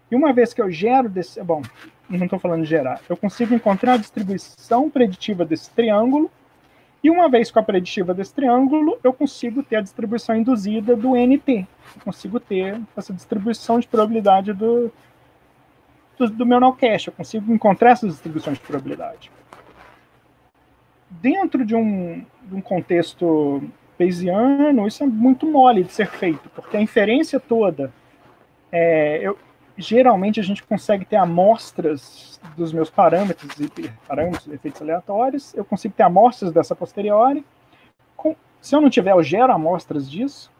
E uma vez que eu gero desse. Bom, não estou falando gerar. Eu consigo encontrar a distribuição preditiva desse triângulo. E uma vez com a preditiva desse triângulo, eu consigo ter a distribuição induzida do NT. Eu consigo ter essa distribuição de probabilidade do, do, do meu nowcast. Eu consigo encontrar essas distribuições de probabilidade. Dentro de um, de um contexto Bayesiano, isso é muito mole de ser feito, porque a inferência toda é, eu, geralmente a gente consegue ter amostras dos meus parâmetros e parâmetros, efeitos aleatórios, eu consigo ter amostras dessa posteriori. Com, se eu não tiver, eu gero amostras disso.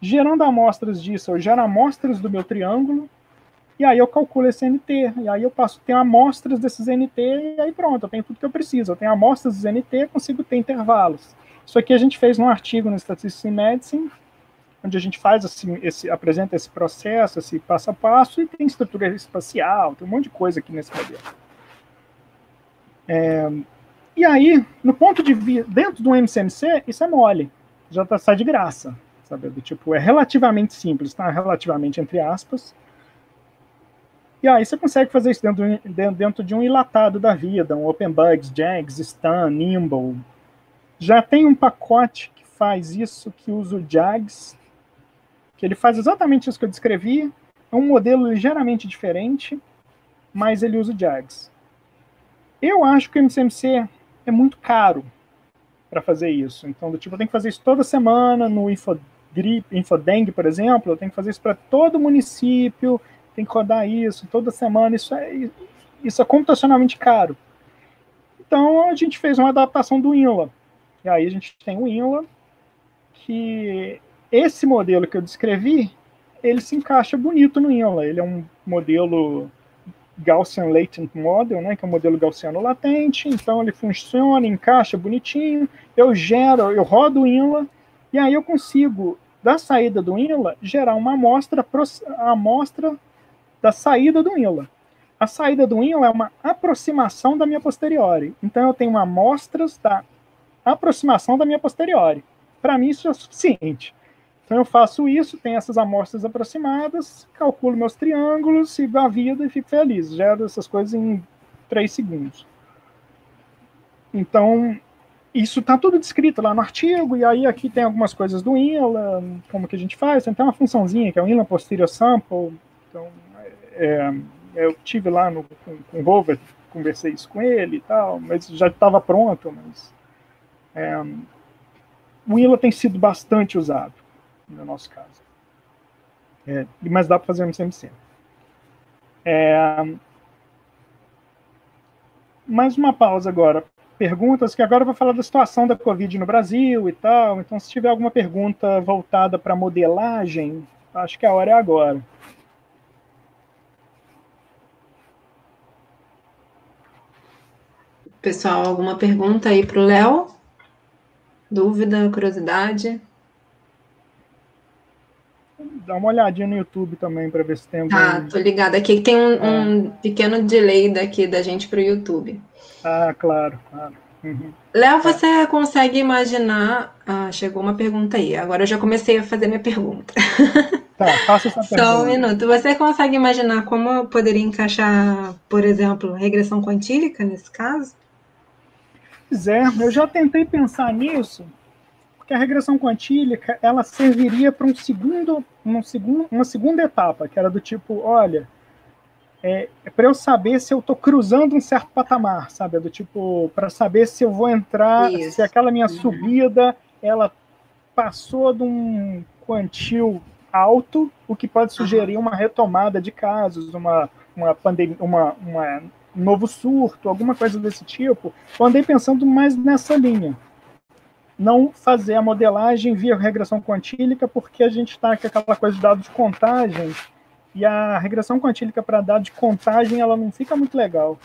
Gerando amostras disso, eu gero amostras do meu triângulo, e aí eu calculo esse NT, e aí eu passo, tenho amostras desses NT, e aí pronto, eu tenho tudo que eu preciso. Eu tenho amostras dos NT, consigo ter intervalos. Isso aqui a gente fez num artigo no Statistics in Medicine, onde a gente faz assim, esse, apresenta esse processo, esse passo a passo, e tem estrutura espacial, tem um monte de coisa aqui nesse modelo. É, e aí, no ponto de vista, dentro do MCMC, isso é mole, já tá, sai de graça, sabe? Do tipo, é relativamente simples, tá? Relativamente entre aspas. E aí você consegue fazer isso dentro, dentro de um ilatado da vida, um OpenBugs, Jags, Stan, Nimble. Já tem um pacote que faz isso, que usa o Jags, ele faz exatamente isso que eu descrevi. É um modelo ligeiramente diferente, mas ele usa o Jags. Eu acho que o MCMC é muito caro para fazer isso. Então, do tipo, eu tenho que fazer isso toda semana no Infogrip, Infodeng, por exemplo, eu tenho que fazer isso para todo município, tem que rodar isso toda semana, isso é, isso é computacionalmente caro. Então, a gente fez uma adaptação do INLA. E aí a gente tem o INLA, que esse modelo que eu descrevi, ele se encaixa bonito no INLA. Ele é um modelo Gaussian Latent Model, né, que é um modelo gaussiano latente, então ele funciona, encaixa bonitinho, eu gero, eu rodo o INLA, e aí eu consigo, da saída do INLA, gerar uma amostra, a amostra da saída do INLA. A saída do INLA é uma aproximação da minha posteriori, então eu tenho amostras da aproximação da minha posteriori. Para mim isso é suficiente. Então eu faço isso, tenho essas amostras aproximadas, calculo meus triângulos, sigo a vida e fico feliz. Gero essas coisas em três segundos. Então, isso está tudo descrito lá no artigo, e aí aqui tem algumas coisas do INLA, como que a gente faz, tem uma funçãozinha que é o INLA Posterior Sample, então é, eu tive lá no, com, com o Rover, conversei isso com ele e tal, mas já estava pronto, mas é, o INLA tem sido bastante usado no nosso caso. É, mas dá para fazer MCMC. É, mais uma pausa agora. Perguntas, que agora eu vou falar da situação da Covid no Brasil e tal. Então, se tiver alguma pergunta voltada para modelagem, acho que a hora é agora. Pessoal, alguma pergunta aí para o Léo? Dúvida, curiosidade? Dá uma olhadinha no YouTube também para ver se tem algum. Ah, tô ligada aqui. Tem um, é. um pequeno delay daqui da gente para o YouTube. Ah, claro, claro. Uhum. Léo, você consegue imaginar. Ah, chegou uma pergunta aí. Agora eu já comecei a fazer minha pergunta. Tá, faça essa pergunta. Só um minuto. Você consegue imaginar como eu poderia encaixar, por exemplo, regressão quantílica nesse caso? Pois é, eu já tentei pensar nisso, porque a regressão quantílica ela serviria para um segundo, um segundo, uma segunda etapa, que era do tipo, olha, é, é para eu saber se eu estou cruzando um certo patamar, sabe? Do tipo, para saber se eu vou entrar, Isso. se aquela minha uhum. subida ela passou de um quantil alto, o que pode sugerir uma retomada de casos, uma, uma pandemia, uma, uma um novo surto, alguma coisa desse tipo. Eu andei pensando mais nessa linha não fazer a modelagem via regressão quantílica, porque a gente está com aquela coisa de dado de contagem, e a regressão quantílica para dado de contagem ela não fica muito legal.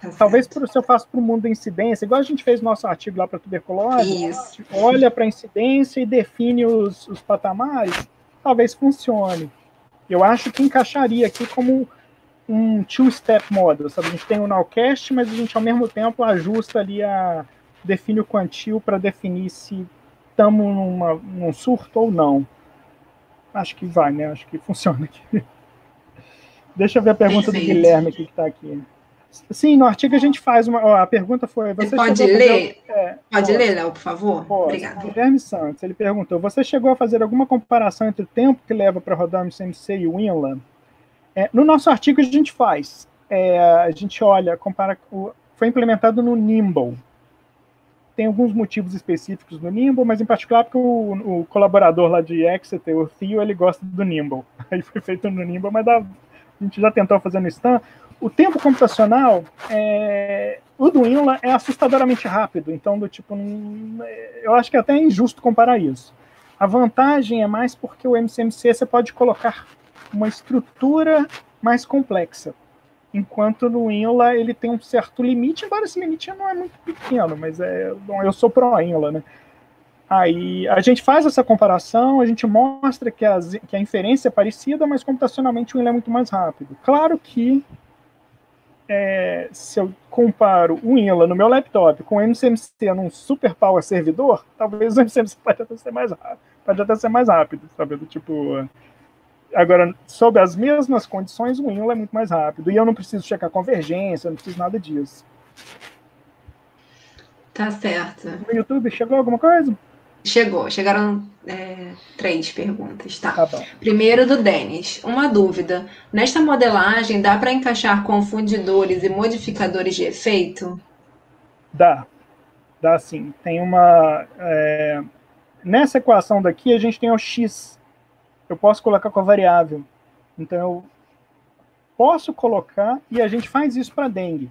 Tá Talvez por, se eu faço para o mundo da incidência, igual a gente fez nosso artigo lá para tuberculose, Isso. olha para a incidência e define os, os patamares, talvez funcione. Eu acho que encaixaria aqui como um two-step model, sabe? A gente tem o nowcast, mas a gente ao mesmo tempo ajusta ali a, define o quantil para definir se estamos num surto ou não. Acho que vai, né? Acho que funciona aqui. Deixa eu ver a pergunta Perfeito. do Guilherme aqui que está aqui. Sim, no artigo a gente faz uma. Ó, a pergunta foi. Você, pode ler? Fazer, é, pode ler, Léo, por favor? Obrigada. Guilherme Santos, ele perguntou: você chegou a fazer alguma comparação entre o tempo que leva para rodar o MCMC e o WinLAN? É, no nosso artigo a gente faz. É, a gente olha, compara. Foi implementado no Nimble tem alguns motivos específicos no Nimble, mas em particular porque o, o colaborador lá de Exeter, o Theo, ele gosta do Nimble. Aí foi feito no Nimble, mas dá, a gente já tentou fazer no Stan. O tempo computacional, é, o do Inla é assustadoramente rápido, então do tipo, eu acho que é até é injusto comparar isso. A vantagem é mais porque o MCMC você pode colocar uma estrutura mais complexa. Enquanto no Inla ele tem um certo limite, embora esse limite não é muito pequeno, mas é, bom, eu sou pro Inla, né? Aí a gente faz essa comparação, a gente mostra que, as, que a inferência é parecida, mas computacionalmente o Inla é muito mais rápido. Claro que é, se eu comparo o Inla no meu laptop com o MCMC num super power servidor, talvez o MCMC pode até ser mais rápido, pode até ser mais rápido, sabe? Tipo, agora, sob as mesmas condições, o Inla é muito mais rápido. E eu não preciso checar convergência, não preciso nada disso. Tá certo. No YouTube, chegou alguma coisa? Chegou, chegaram é, três perguntas, tá? tá Primeiro do Denis, uma dúvida. Nesta modelagem, dá para encaixar confundidores e modificadores de efeito? Dá, dá sim. Tem uma. É... Nessa equação daqui, a gente tem o x. Eu posso colocar com a variável. Então, eu posso colocar, e a gente faz isso para dengue.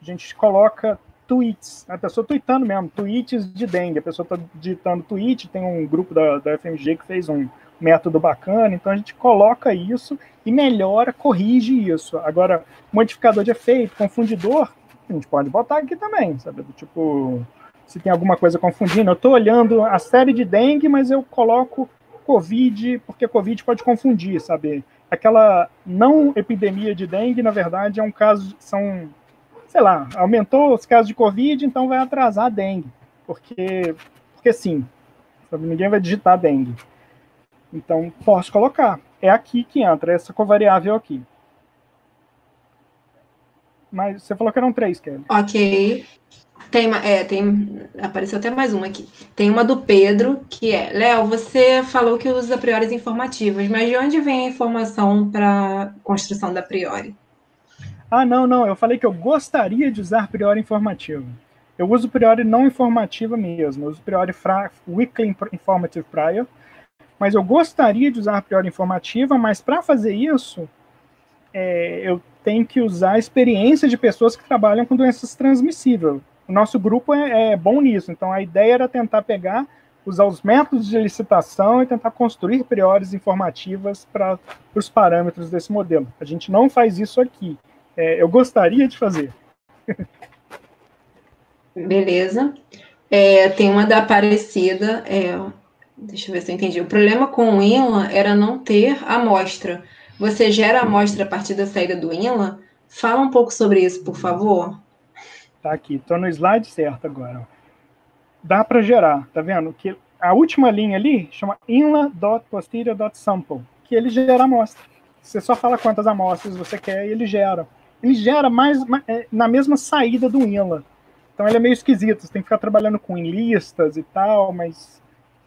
A gente coloca tweets, a pessoa tweetando mesmo, tweets de dengue, a pessoa está digitando tweet, tem um grupo da, da FMG que fez um método bacana, então a gente coloca isso e melhora, corrige isso. Agora, modificador de efeito, confundidor, a gente pode botar aqui também, sabe? Tipo, se tem alguma coisa confundindo, eu estou olhando a série de dengue, mas eu coloco Covid, porque Covid pode confundir, sabe? Aquela não epidemia de dengue, na verdade, é um caso, são sei lá, aumentou os casos de Covid, então vai atrasar a dengue. Porque, porque sim, sabe? ninguém vai digitar dengue. Então, posso colocar. É aqui que entra, essa covariável aqui. Mas você falou que eram três, Kelly. Ok. Tem, é, tem, apareceu até mais uma aqui. Tem uma do Pedro, que é: Léo, você falou que usa priores informativas, mas de onde vem a informação para construção da priori? Ah, não, não, eu falei que eu gostaria de usar priori informativa. Eu uso priori não informativa mesmo, eu uso priori weekly informative prior, mas eu gostaria de usar priori informativa, mas para fazer isso, é, eu tenho que usar a experiência de pessoas que trabalham com doenças transmissíveis. O nosso grupo é, é bom nisso, então a ideia era tentar pegar, usar os métodos de licitação e tentar construir priores informativas para os parâmetros desse modelo. A gente não faz isso aqui é, eu gostaria de fazer. Beleza. É, tem uma da Aparecida. É, deixa eu ver se eu entendi. O problema com o INLA era não ter amostra. Você gera a amostra a partir da saída do INLA? Fala um pouco sobre isso, por favor. Tá aqui, estou no slide certo agora. Dá para gerar, tá vendo? Que a última linha ali chama inla.posterior.sample, que ele gera amostra. Você só fala quantas amostras você quer e ele gera ele gera mais é, na mesma saída do Inla. Então ele é meio esquisito, você tem que ficar trabalhando com listas e tal, mas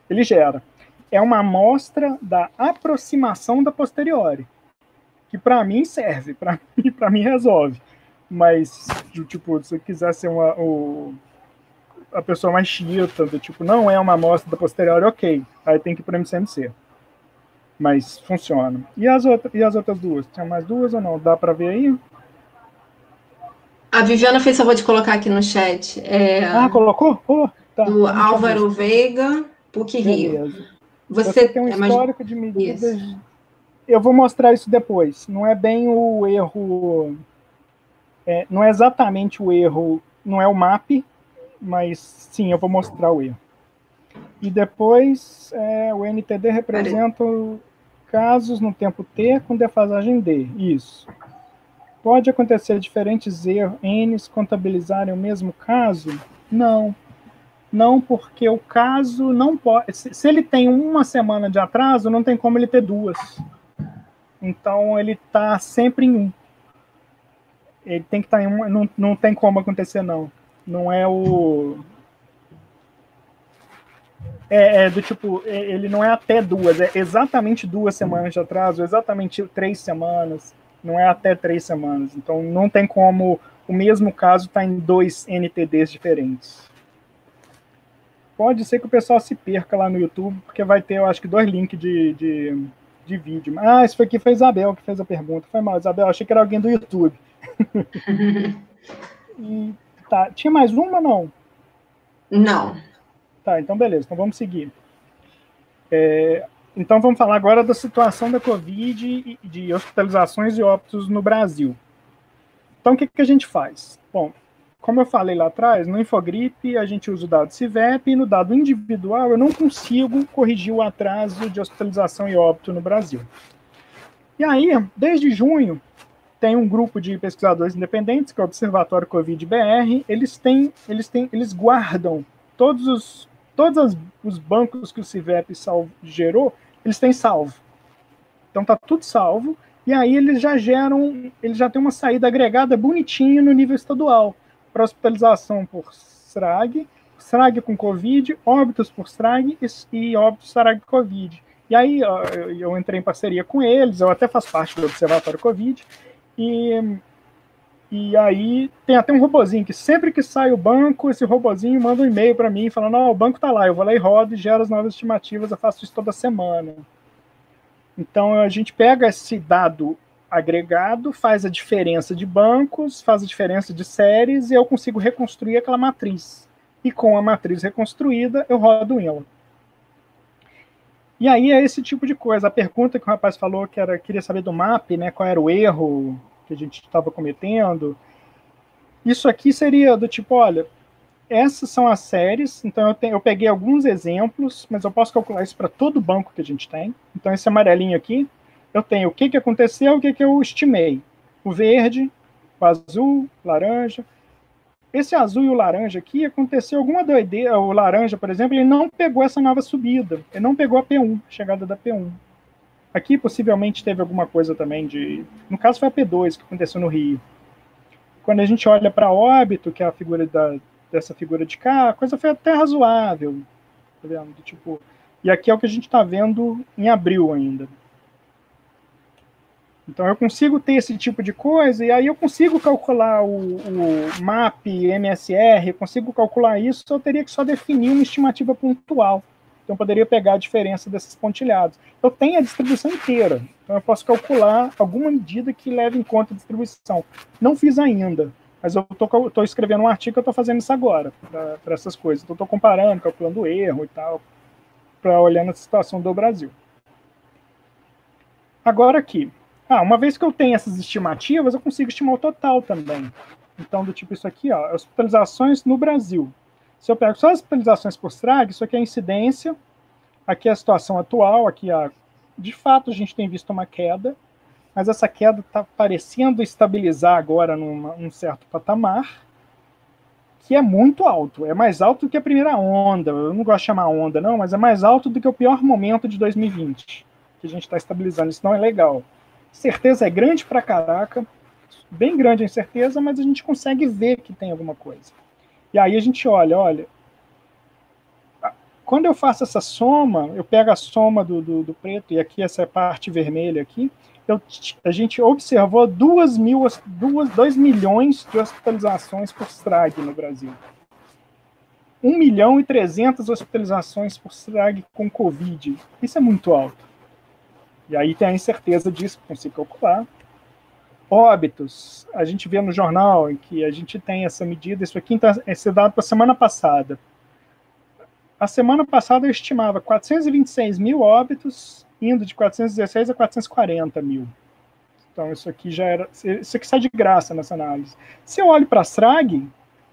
ele gera. É uma amostra da aproximação da posteriori, que para mim serve, para mim, mim resolve. Mas, tipo, se você quiser ser uma, o, a pessoa mais chita, do tipo, não é uma amostra da posteriori, ok. Aí tem que ir para MCMC. Mas funciona. E as, outras, e as outras duas? Tinha mais duas ou não? Dá para ver aí? A Viviana fez favor de colocar aqui no chat. É, ah, colocou? Oh, tá. Do Álvaro Veiga, PUC Rio. Você, Você, tem um histórico de medidas. Isso. Eu vou mostrar isso depois. Não é bem o erro. É, não é exatamente o erro. Não é o MAP, mas sim, eu vou mostrar o erro. E depois é, o NTD representa casos no tempo T com defasagem D. Isso. Pode acontecer diferentes erros, N's contabilizarem o mesmo caso? Não. Não, porque o caso não pode. Se ele tem uma semana de atraso, não tem como ele ter duas. Então ele está sempre em um. Ele tem que estar tá em um. Não, não tem como acontecer, não. Não é o. É, é, do tipo, ele não é até duas, é exatamente duas semanas de atraso, exatamente três semanas não é até três semanas. Então não tem como o mesmo caso estar tá em dois NTDs diferentes. Pode ser que o pessoal se perca lá no YouTube, porque vai ter, eu acho que, dois links de, de, de vídeo. Ah, isso aqui foi a Isabel que fez a pergunta. Foi mal, Isabel, achei que era alguém do YouTube. E, tá, tinha mais uma não? Não. Tá, então beleza, então vamos seguir. É, então vamos falar agora da situação da Covid de hospitalizações e óbitos no Brasil. Então o que, que a gente faz? Bom, como eu falei lá atrás, no Infogripe a gente usa o dado CIVEP e no dado individual eu não consigo corrigir o atraso de hospitalização e óbito no Brasil. E aí, desde junho, tem um grupo de pesquisadores independentes, que é o Observatório Covid-BR, eles têm, eles têm, eles guardam todos os todos os bancos que o CIVEP salvo, gerou, eles têm salvo. Então tá tudo salvo, e aí eles já geram, eles já têm uma saída agregada bonitinho no nível estadual para hospitalização por SRAG, SRAG com Covid, óbitos por SRAG e, e óbitos SRAG Covid. E aí eu entrei em parceria com eles, eu até faço parte do Observatório Covid, e, e aí tem até um robozinho que sempre que sai o banco, esse robozinho manda um e-mail para mim falando, ó, oh, o banco está lá, eu vou lá e rodo e gero as novas estimativas, eu faço isso toda semana. Então a gente pega esse dado agregado, faz a diferença de bancos, faz a diferença de séries e eu consigo reconstruir aquela matriz. E com a matriz reconstruída, eu rodo ela. E aí é esse tipo de coisa. A pergunta que o rapaz falou que era queria saber do MAP, né? Qual era o erro que a gente estava cometendo. Isso aqui seria do tipo, olha, essas são as séries, então eu, eu peguei alguns exemplos, mas eu posso calcular isso para todo o banco que a gente tem. Então esse amarelinho aqui eu tenho o que, que aconteceu, o que, que eu estimei. O verde, o azul, laranja. Esse azul e o laranja aqui aconteceu alguma doideira. O laranja, por exemplo, ele não pegou essa nova subida. Ele não pegou a P1, a chegada da P1. Aqui possivelmente teve alguma coisa também de. No caso foi a P2 que aconteceu no Rio. Quando a gente olha para óbito, que é a figura da, dessa figura de cá, a coisa foi até razoável. Tá vendo? Tipo, e aqui é o que a gente está vendo em abril ainda. Então eu consigo ter esse tipo de coisa e aí eu consigo calcular o, o MAP, MSR, consigo calcular isso, eu teria que só definir uma estimativa pontual. Então eu poderia pegar a diferença desses pontilhados. Eu tenho a distribuição inteira, então eu posso calcular alguma medida que leve em conta a distribuição. Não fiz ainda, mas eu estou escrevendo um artigo, eu estou fazendo isso agora, para essas coisas. Então, estou comparando, calculando o erro e tal, para olhar na situação do Brasil. Agora aqui, ah, uma vez que eu tenho essas estimativas, eu consigo estimar o total também. Então, do tipo isso aqui, ó, hospitalizações no Brasil. Se eu pego só as hospitalizações por STRAG, isso aqui é incidência, aqui é a situação atual, aqui a, de fato a gente tem visto uma queda, mas essa queda está parecendo estabilizar agora num certo patamar, que é muito alto, é mais alto do que a primeira onda, eu não gosto de chamar onda não, mas é mais alto do que o pior momento de 2020, que a gente está estabilizando, isso não é legal. Certeza é grande pra caraca, bem grande a incerteza, mas a gente consegue ver que tem alguma coisa. E aí a gente olha, olha, quando eu faço essa soma, eu pego a soma do, do, do preto e aqui essa parte vermelha aqui, eu, a gente observou 2 mil, 2 milhões de hospitalizações por STRAG no Brasil. 1 milhão e 300 hospitalizações por STRAG com Covid. Isso é muito alto. E aí tem a incerteza disso, consigo calcular. Óbitos, a gente vê no jornal que a gente tem essa medida, isso aqui está esse dado para a semana passada. A semana passada eu estimava 426 mil óbitos, indo de 416 a 440 mil. Então isso aqui já era, isso aqui sai de graça nessa análise. Se eu olho para a STRAG,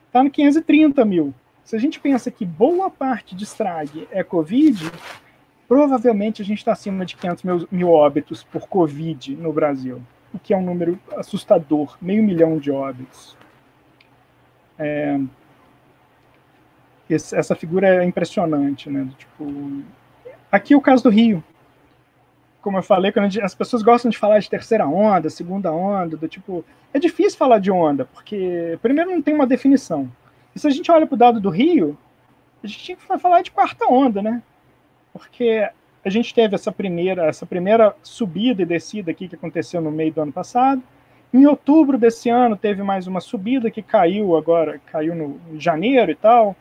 está no 530 mil. Se a gente pensa que boa parte de STRAG é Covid, provavelmente a gente está acima de 500 mil, mil, óbitos por Covid no Brasil, o que é um número assustador, meio milhão de óbitos. É, esse, essa figura é impressionante, né? Tipo, aqui é o caso do Rio. Como eu falei, quando gente, as pessoas gostam de falar de terceira onda, segunda onda, do tipo, é difícil falar de onda, porque primeiro não tem uma definição. E se a gente olha para o dado do Rio, a gente tinha que falar de quarta onda, né? porque a gente teve essa primeira, essa primeira subida e descida aqui que aconteceu no meio do ano passado. Em outubro desse ano teve mais uma subida que caiu agora, caiu no em janeiro e tal.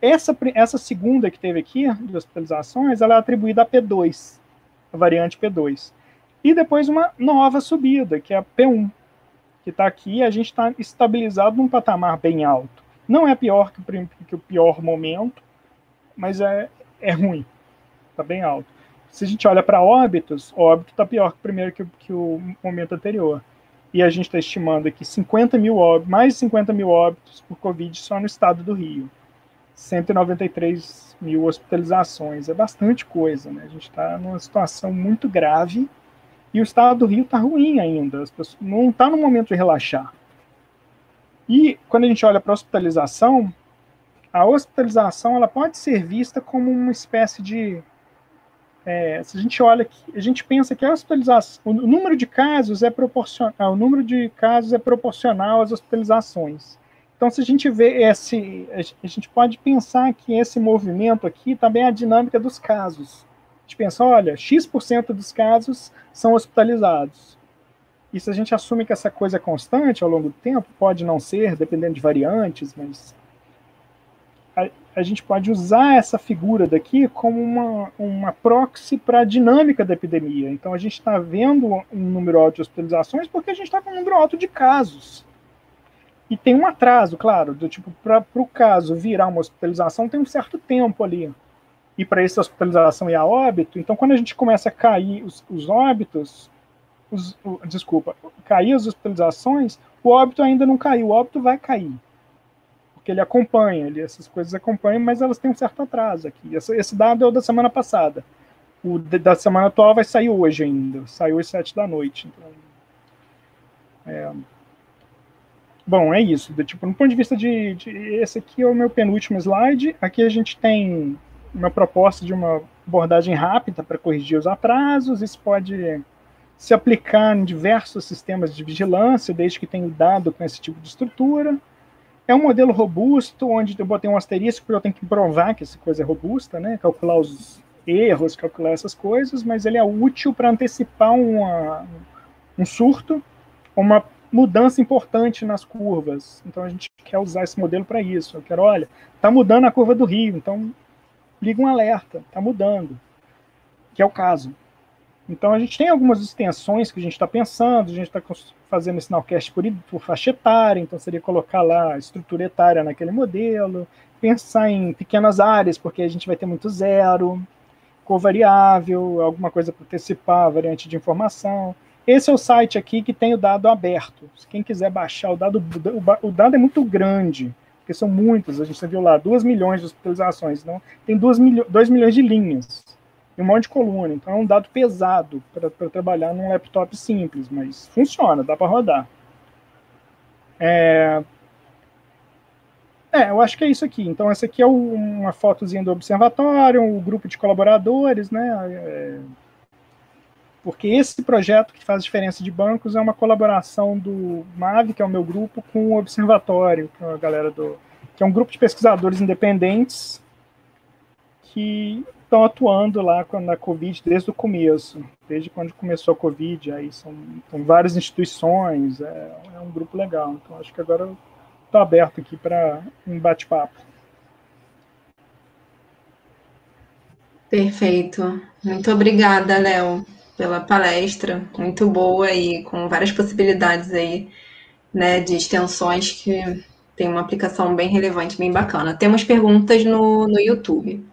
Essa, essa segunda que teve aqui, de hospitalizações, ela é atribuída a P2, a variante P2. E depois uma nova subida, que é a P1, que está aqui, a gente está estabilizado num patamar bem alto. Não é pior que o, que o pior momento, mas é, é ruim está bem alto. Se a gente olha para óbitos, óbito está pior que, primeiro que, que, o momento anterior. E a gente está estimando aqui 50 mil óbitos, mais de 50 mil óbitos por Covid só no estado do Rio. 193 mil hospitalizações. É bastante coisa, né? A gente está numa situação muito grave e o estado do Rio está ruim ainda. As pessoas, não está no momento de relaxar. E quando a gente olha para hospitalização, a hospitalização ela pode ser vista como uma espécie de é, se a gente olha, a gente pensa que a hospitalização, o número de casos é proporcional, o número de casos é proporcional às hospitalizações. Então, se a gente vê esse, a gente pode pensar que esse movimento aqui também é a dinâmica dos casos. A gente pensa, olha, x% dos casos são hospitalizados. E se a gente assume que essa coisa é constante ao longo do tempo, pode não ser, dependendo de variantes, mas a gente pode usar essa figura daqui como uma, uma proxy para a dinâmica da epidemia. Então, a gente está vendo um número alto de hospitalizações porque a gente está com um número alto de casos. E tem um atraso, claro, do tipo, para o caso virar uma hospitalização, tem um certo tempo ali. E para essa hospitalização e a óbito, então quando a gente começa a cair os, os óbitos, os, o, desculpa, cair as hospitalizações, o óbito ainda não caiu, o óbito vai cair porque ele acompanha, essas coisas acompanham, mas elas têm um certo atraso aqui. Esse, esse dado é o da semana passada. O de, da semana atual vai sair hoje ainda. Saiu às sete da noite. Então, é, bom, é isso. De, tipo, no ponto de vista de, de, Esse aqui é o meu penúltimo slide. Aqui a gente tem uma proposta de uma abordagem rápida para corrigir os atrasos. Isso pode se aplicar em diversos sistemas de vigilância, desde que tenha dado com esse tipo de estrutura. É um modelo robusto, onde eu botei um asterisco porque eu tenho que provar que essa coisa é robusta, né? Calcular os erros, calcular essas coisas, mas ele é útil para antecipar uma, um surto, uma mudança importante nas curvas. Então a gente quer usar esse modelo para isso. Eu quero, olha, está mudando a curva do rio, então liga um alerta, está mudando, que é o caso. Então a gente tem algumas extensões que a gente está pensando, a gente está fazendo esse nowcast por, por faixa etária, então seria colocar lá a estrutura etária naquele modelo, pensar em pequenas áreas, porque a gente vai ter muito zero, covariável, alguma coisa para antecipar variante de informação. Esse é o site aqui que tem o dado aberto. Se quem quiser baixar o dado, o dado é muito grande, porque são muitos, a gente viu lá, 2 milhões de hospitalizações, então tem 2 milho, milhões de linhas e um monte de coluna. Então é um dado pesado para trabalhar num laptop simples, mas funciona, dá para rodar. É... é, eu acho que é isso aqui. Então essa aqui é uma fotozinha do observatório, um grupo de colaboradores, né? É... Porque esse projeto que faz diferença de bancos é uma colaboração do MAV, que é o meu grupo, com o observatório, que é a galera do que é um grupo de pesquisadores independentes que estão atuando lá na Covid desde o começo, desde quando começou a Covid. Aí são, são várias instituições, é, é, um grupo legal. Então acho que agora estou aberto aqui para um bate-papo. Perfeito. Muito obrigada, Léo, pela palestra, muito boa e com várias possibilidades aí, né, de extensões que tem uma aplicação bem relevante, bem bacana. Temos perguntas no, no YouTube.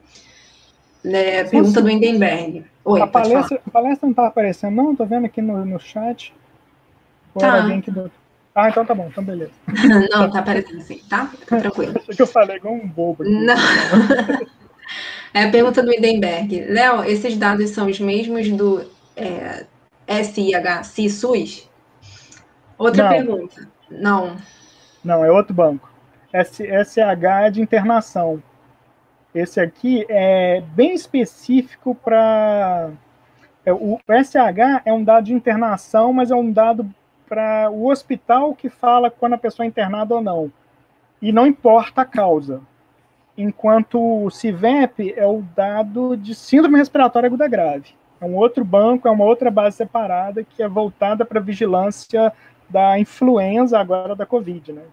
É, pergunta do Hindenberg. Oi, a, palestra, a palestra não está aparecendo, não? Estou vendo aqui no, no chat. Ou tá. alguém que do... Ah, então tá bom, então beleza. não, tá aparecendo sim, tá? Fica tranquilo. Achei que eu falei igual um bobo. Aqui. Não. é a pergunta do Hindenberg. Léo, esses dados são os mesmos do é, SIH, SUS? Outra não. pergunta. Não. Não, é outro banco. SH é de internação. Esse aqui é bem específico para. É, o SH é um dado de internação, mas é um dado para o hospital que fala quando a pessoa é internada ou não. E não importa a causa. Enquanto o CIVEP é o dado de síndrome respiratória aguda grave. É um outro banco, é uma outra base separada que é voltada para vigilância da influenza, agora da Covid, né?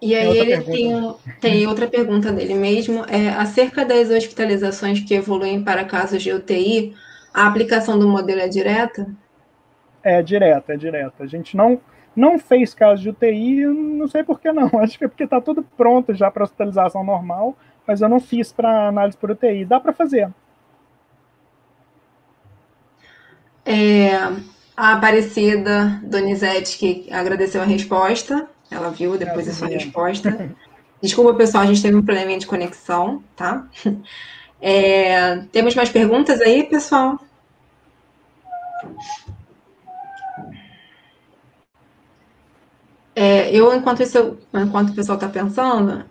E aí ele tem, tem, outra pergunta dele mesmo, é acerca das hospitalizações que evoluem para casos de UTI, a aplicação do modelo é direta? É direta, é direta. A gente não não fez caso de UTI, não sei por que não. Acho que é porque está tudo pronto já para hospitalização normal. mas eu não fiz para análise por UTI. Dá para fazer. É, a Aparecida Donizete, que agradeceu a resposta, ela viu depois a sua resposta. Desculpa, pessoal, a gente teve um probleminha de conexão, tá? É, temos mais perguntas aí, pessoal? É, eu, enquanto, isso, enquanto o pessoal está pensando,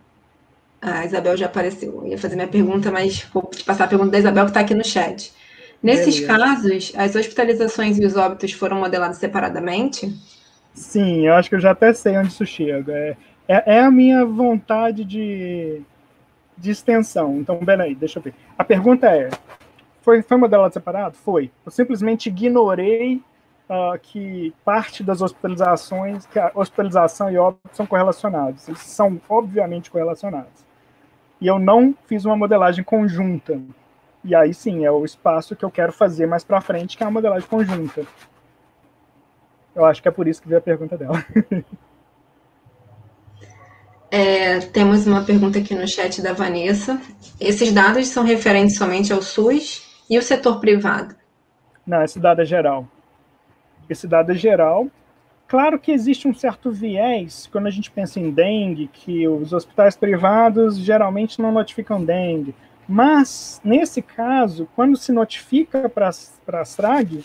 a Isabel já apareceu. Eu ia fazer minha pergunta, mas vou te passar a pergunta da Isabel que está aqui no chat. Nesses Beleza. casos, as hospitalizações e os óbitos foram modelados separadamente? Sim, eu acho que eu já até sei onde isso chega. É, é, é a minha vontade de, de extensão. Então, peraí, deixa eu ver. A pergunta é: foi, foi modelado separado? Foi. Eu simplesmente ignorei uh, que parte das hospitalizações, que a hospitalização e óbito são correlacionados. Eles são obviamente correlacionados. E eu não fiz uma modelagem conjunta. E aí sim, é o espaço que eu quero fazer mais para frente, que é a modelagem conjunta. Eu acho que é por isso que veio a pergunta dela. É, temos uma pergunta aqui no chat da Vanessa. Esses dados são referentes somente ao SUS e o setor privado? Não, esse dado é geral esse dado é geral. Claro que existe um certo viés quando a gente pensa em dengue, que os hospitais privados geralmente não notificam dengue. Mas, nesse caso, quando se notifica para a STRAG,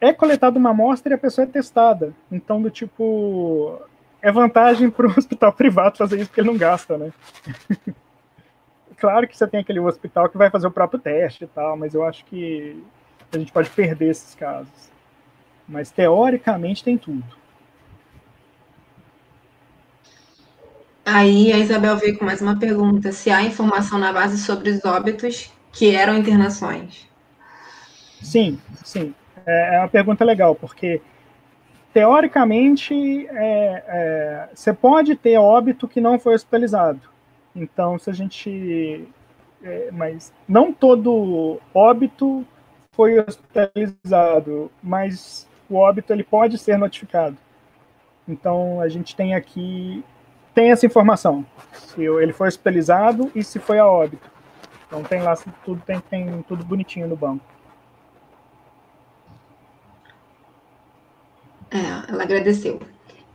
é coletada uma amostra e a pessoa é testada. Então, do tipo, é vantagem para o hospital privado fazer isso porque ele não gasta, né? claro que você tem aquele hospital que vai fazer o próprio teste e tal, mas eu acho que a gente pode perder esses casos mas teoricamente tem tudo. Aí a Isabel veio com mais uma pergunta: se há informação na base sobre os óbitos que eram internações? Sim, sim. É, é uma pergunta legal, porque teoricamente é, é, você pode ter óbito que não foi hospitalizado. Então, se a gente. É, mas não todo óbito foi hospitalizado, mas o óbito ele pode ser notificado. Então a gente tem aqui tem essa informação, se ele foi hospitalizado e se foi a óbito. Então tem lá tudo tem, tem tudo bonitinho no banco. É, ela agradeceu.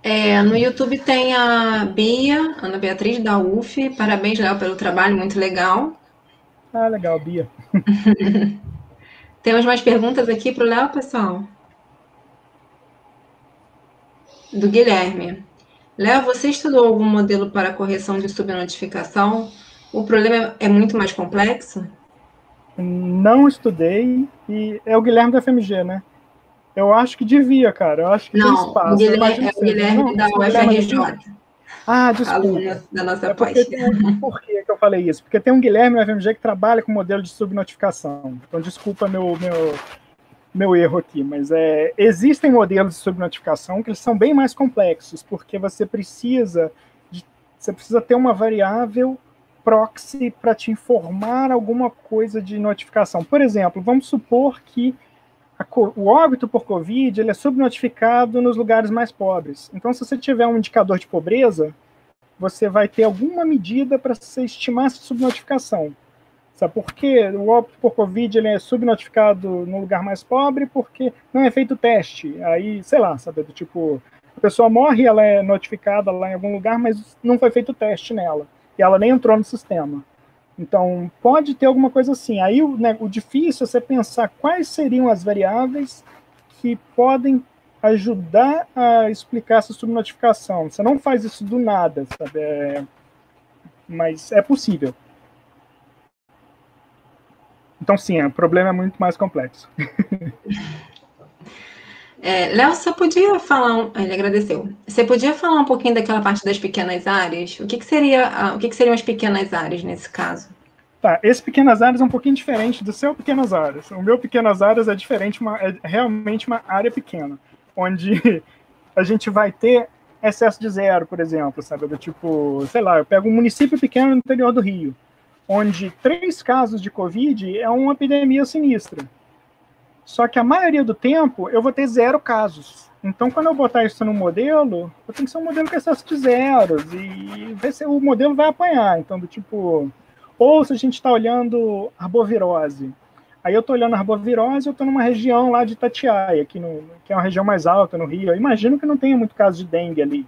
É, no YouTube tem a Bia, Ana Beatriz da UF. Parabéns, Léo, pelo trabalho, muito legal. Ah, legal, Bia. Temos mais perguntas aqui para o Léo, pessoal? do Guilherme. Léo, você estudou algum modelo para correção de subnotificação? O problema é muito mais complexo? Não estudei e é o Guilherme da FMG, né? Eu acho que devia, cara. Eu acho que não, tem espaço. Guilherme, é o Guilherme não, da UFRJ. Ah, desculpa. da nossa é porque tem, por que eu falei isso? Porque tem um Guilherme da FMG que trabalha com modelo de subnotificação. Então, desculpa meu, meu, meu erro aqui, mas é, existem modelos de subnotificação que eles são bem mais complexos, porque você precisa de, você precisa ter uma variável proxy para te informar alguma coisa de notificação. Por exemplo, vamos supor que a, o óbito por Covid ele é subnotificado nos lugares mais pobres. Então, se você tiver um indicador de pobreza, você vai ter alguma medida para você estimar essa subnotificação. Sabe por quê? O óbito por Covid ele é subnotificado no lugar mais pobre porque não é feito teste. Aí, sei lá, sabe? Do tipo, a pessoa morre, ela é notificada lá em algum lugar, mas não foi feito teste nela. E ela nem entrou no sistema. Então, pode ter alguma coisa assim. Aí, o, né, o difícil é você pensar quais seriam as variáveis que podem ajudar a explicar essa subnotificação. Você não faz isso do nada, sabe? É, mas é possível. Então, sim, o problema é muito mais complexo. É, Léo, você podia falar, um... ele agradeceu. Você podia falar um pouquinho daquela parte das pequenas áreas? O que, que seria, o que, que, seriam as pequenas áreas nesse caso? Tá, esse pequenas áreas é um pouquinho diferente do seu pequenas áreas. O meu pequenas áreas é diferente, uma, é realmente uma área pequena, onde a gente vai ter excesso de zero, por exemplo, sabe? Do tipo, sei lá, eu pego um município pequeno no interior do Rio onde três casos de Covid é uma epidemia sinistra. Só que a maioria do tempo eu vou ter zero casos. Então, quando eu botar isso no modelo, eu tenho que ser um modelo com excesso de zeros. E o modelo vai apanhar. Então, do tipo. Ou se a gente está olhando arbovirose. Aí eu estou olhando arbovirose, eu estou numa região lá de Itatiaia, no, que é uma região mais alta no Rio. Eu imagino que não tenha muito caso de dengue ali.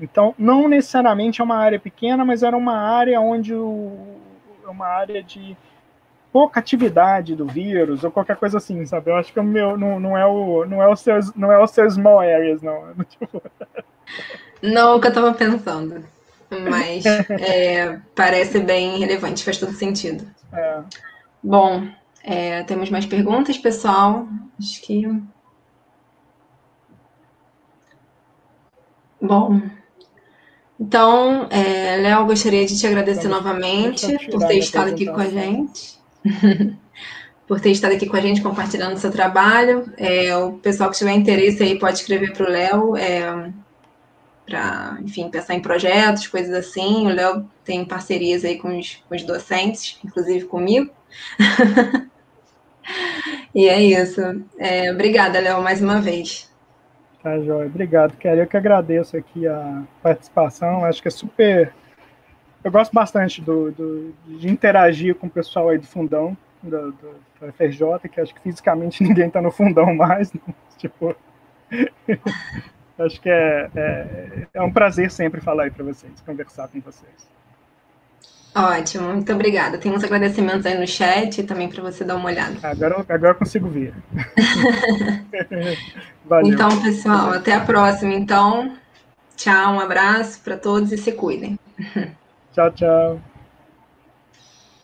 Então, não necessariamente é uma área pequena, mas era uma área onde o, uma área de pouca atividade do vírus ou qualquer coisa assim, sabe? Eu acho que o meu não, não é o não é o seu não é o seu small areas não. Não, o que eu estava pensando, mas é, parece bem relevante, faz todo sentido. É. Bom, é, temos mais perguntas, pessoal? Acho que Bom, então, é, Léo, gostaria de te agradecer novamente por ter estado aqui com a gente. por ter estado aqui com a gente compartilhando seu trabalho. É, o pessoal que tiver interesse aí pode escrever para o Léo é, para, enfim, pensar em projetos, coisas assim. O Léo tem parcerias aí com os, com os docentes, inclusive comigo. e é isso. É, obrigada, Léo, mais uma vez. Tá, Jóia. Obrigado, Kelly. Eu que agradeço aqui a participação. Acho que é super eu gosto bastante do, do, de interagir com o pessoal aí do fundão, do, do, do FRJ, que acho que fisicamente ninguém está no fundão mais. Né? Tipo, acho que é, é, é, um prazer sempre falar aí para vocês, conversar com vocês. Ótimo, muito obrigada. Tem uns agradecimentos aí no chat também para você dar uma olhada. Agora, agora eu consigo ver. Valeu. Então, pessoal, até a próxima. Então, tchau, um abraço para todos e se cuidem. Tchau, tchau.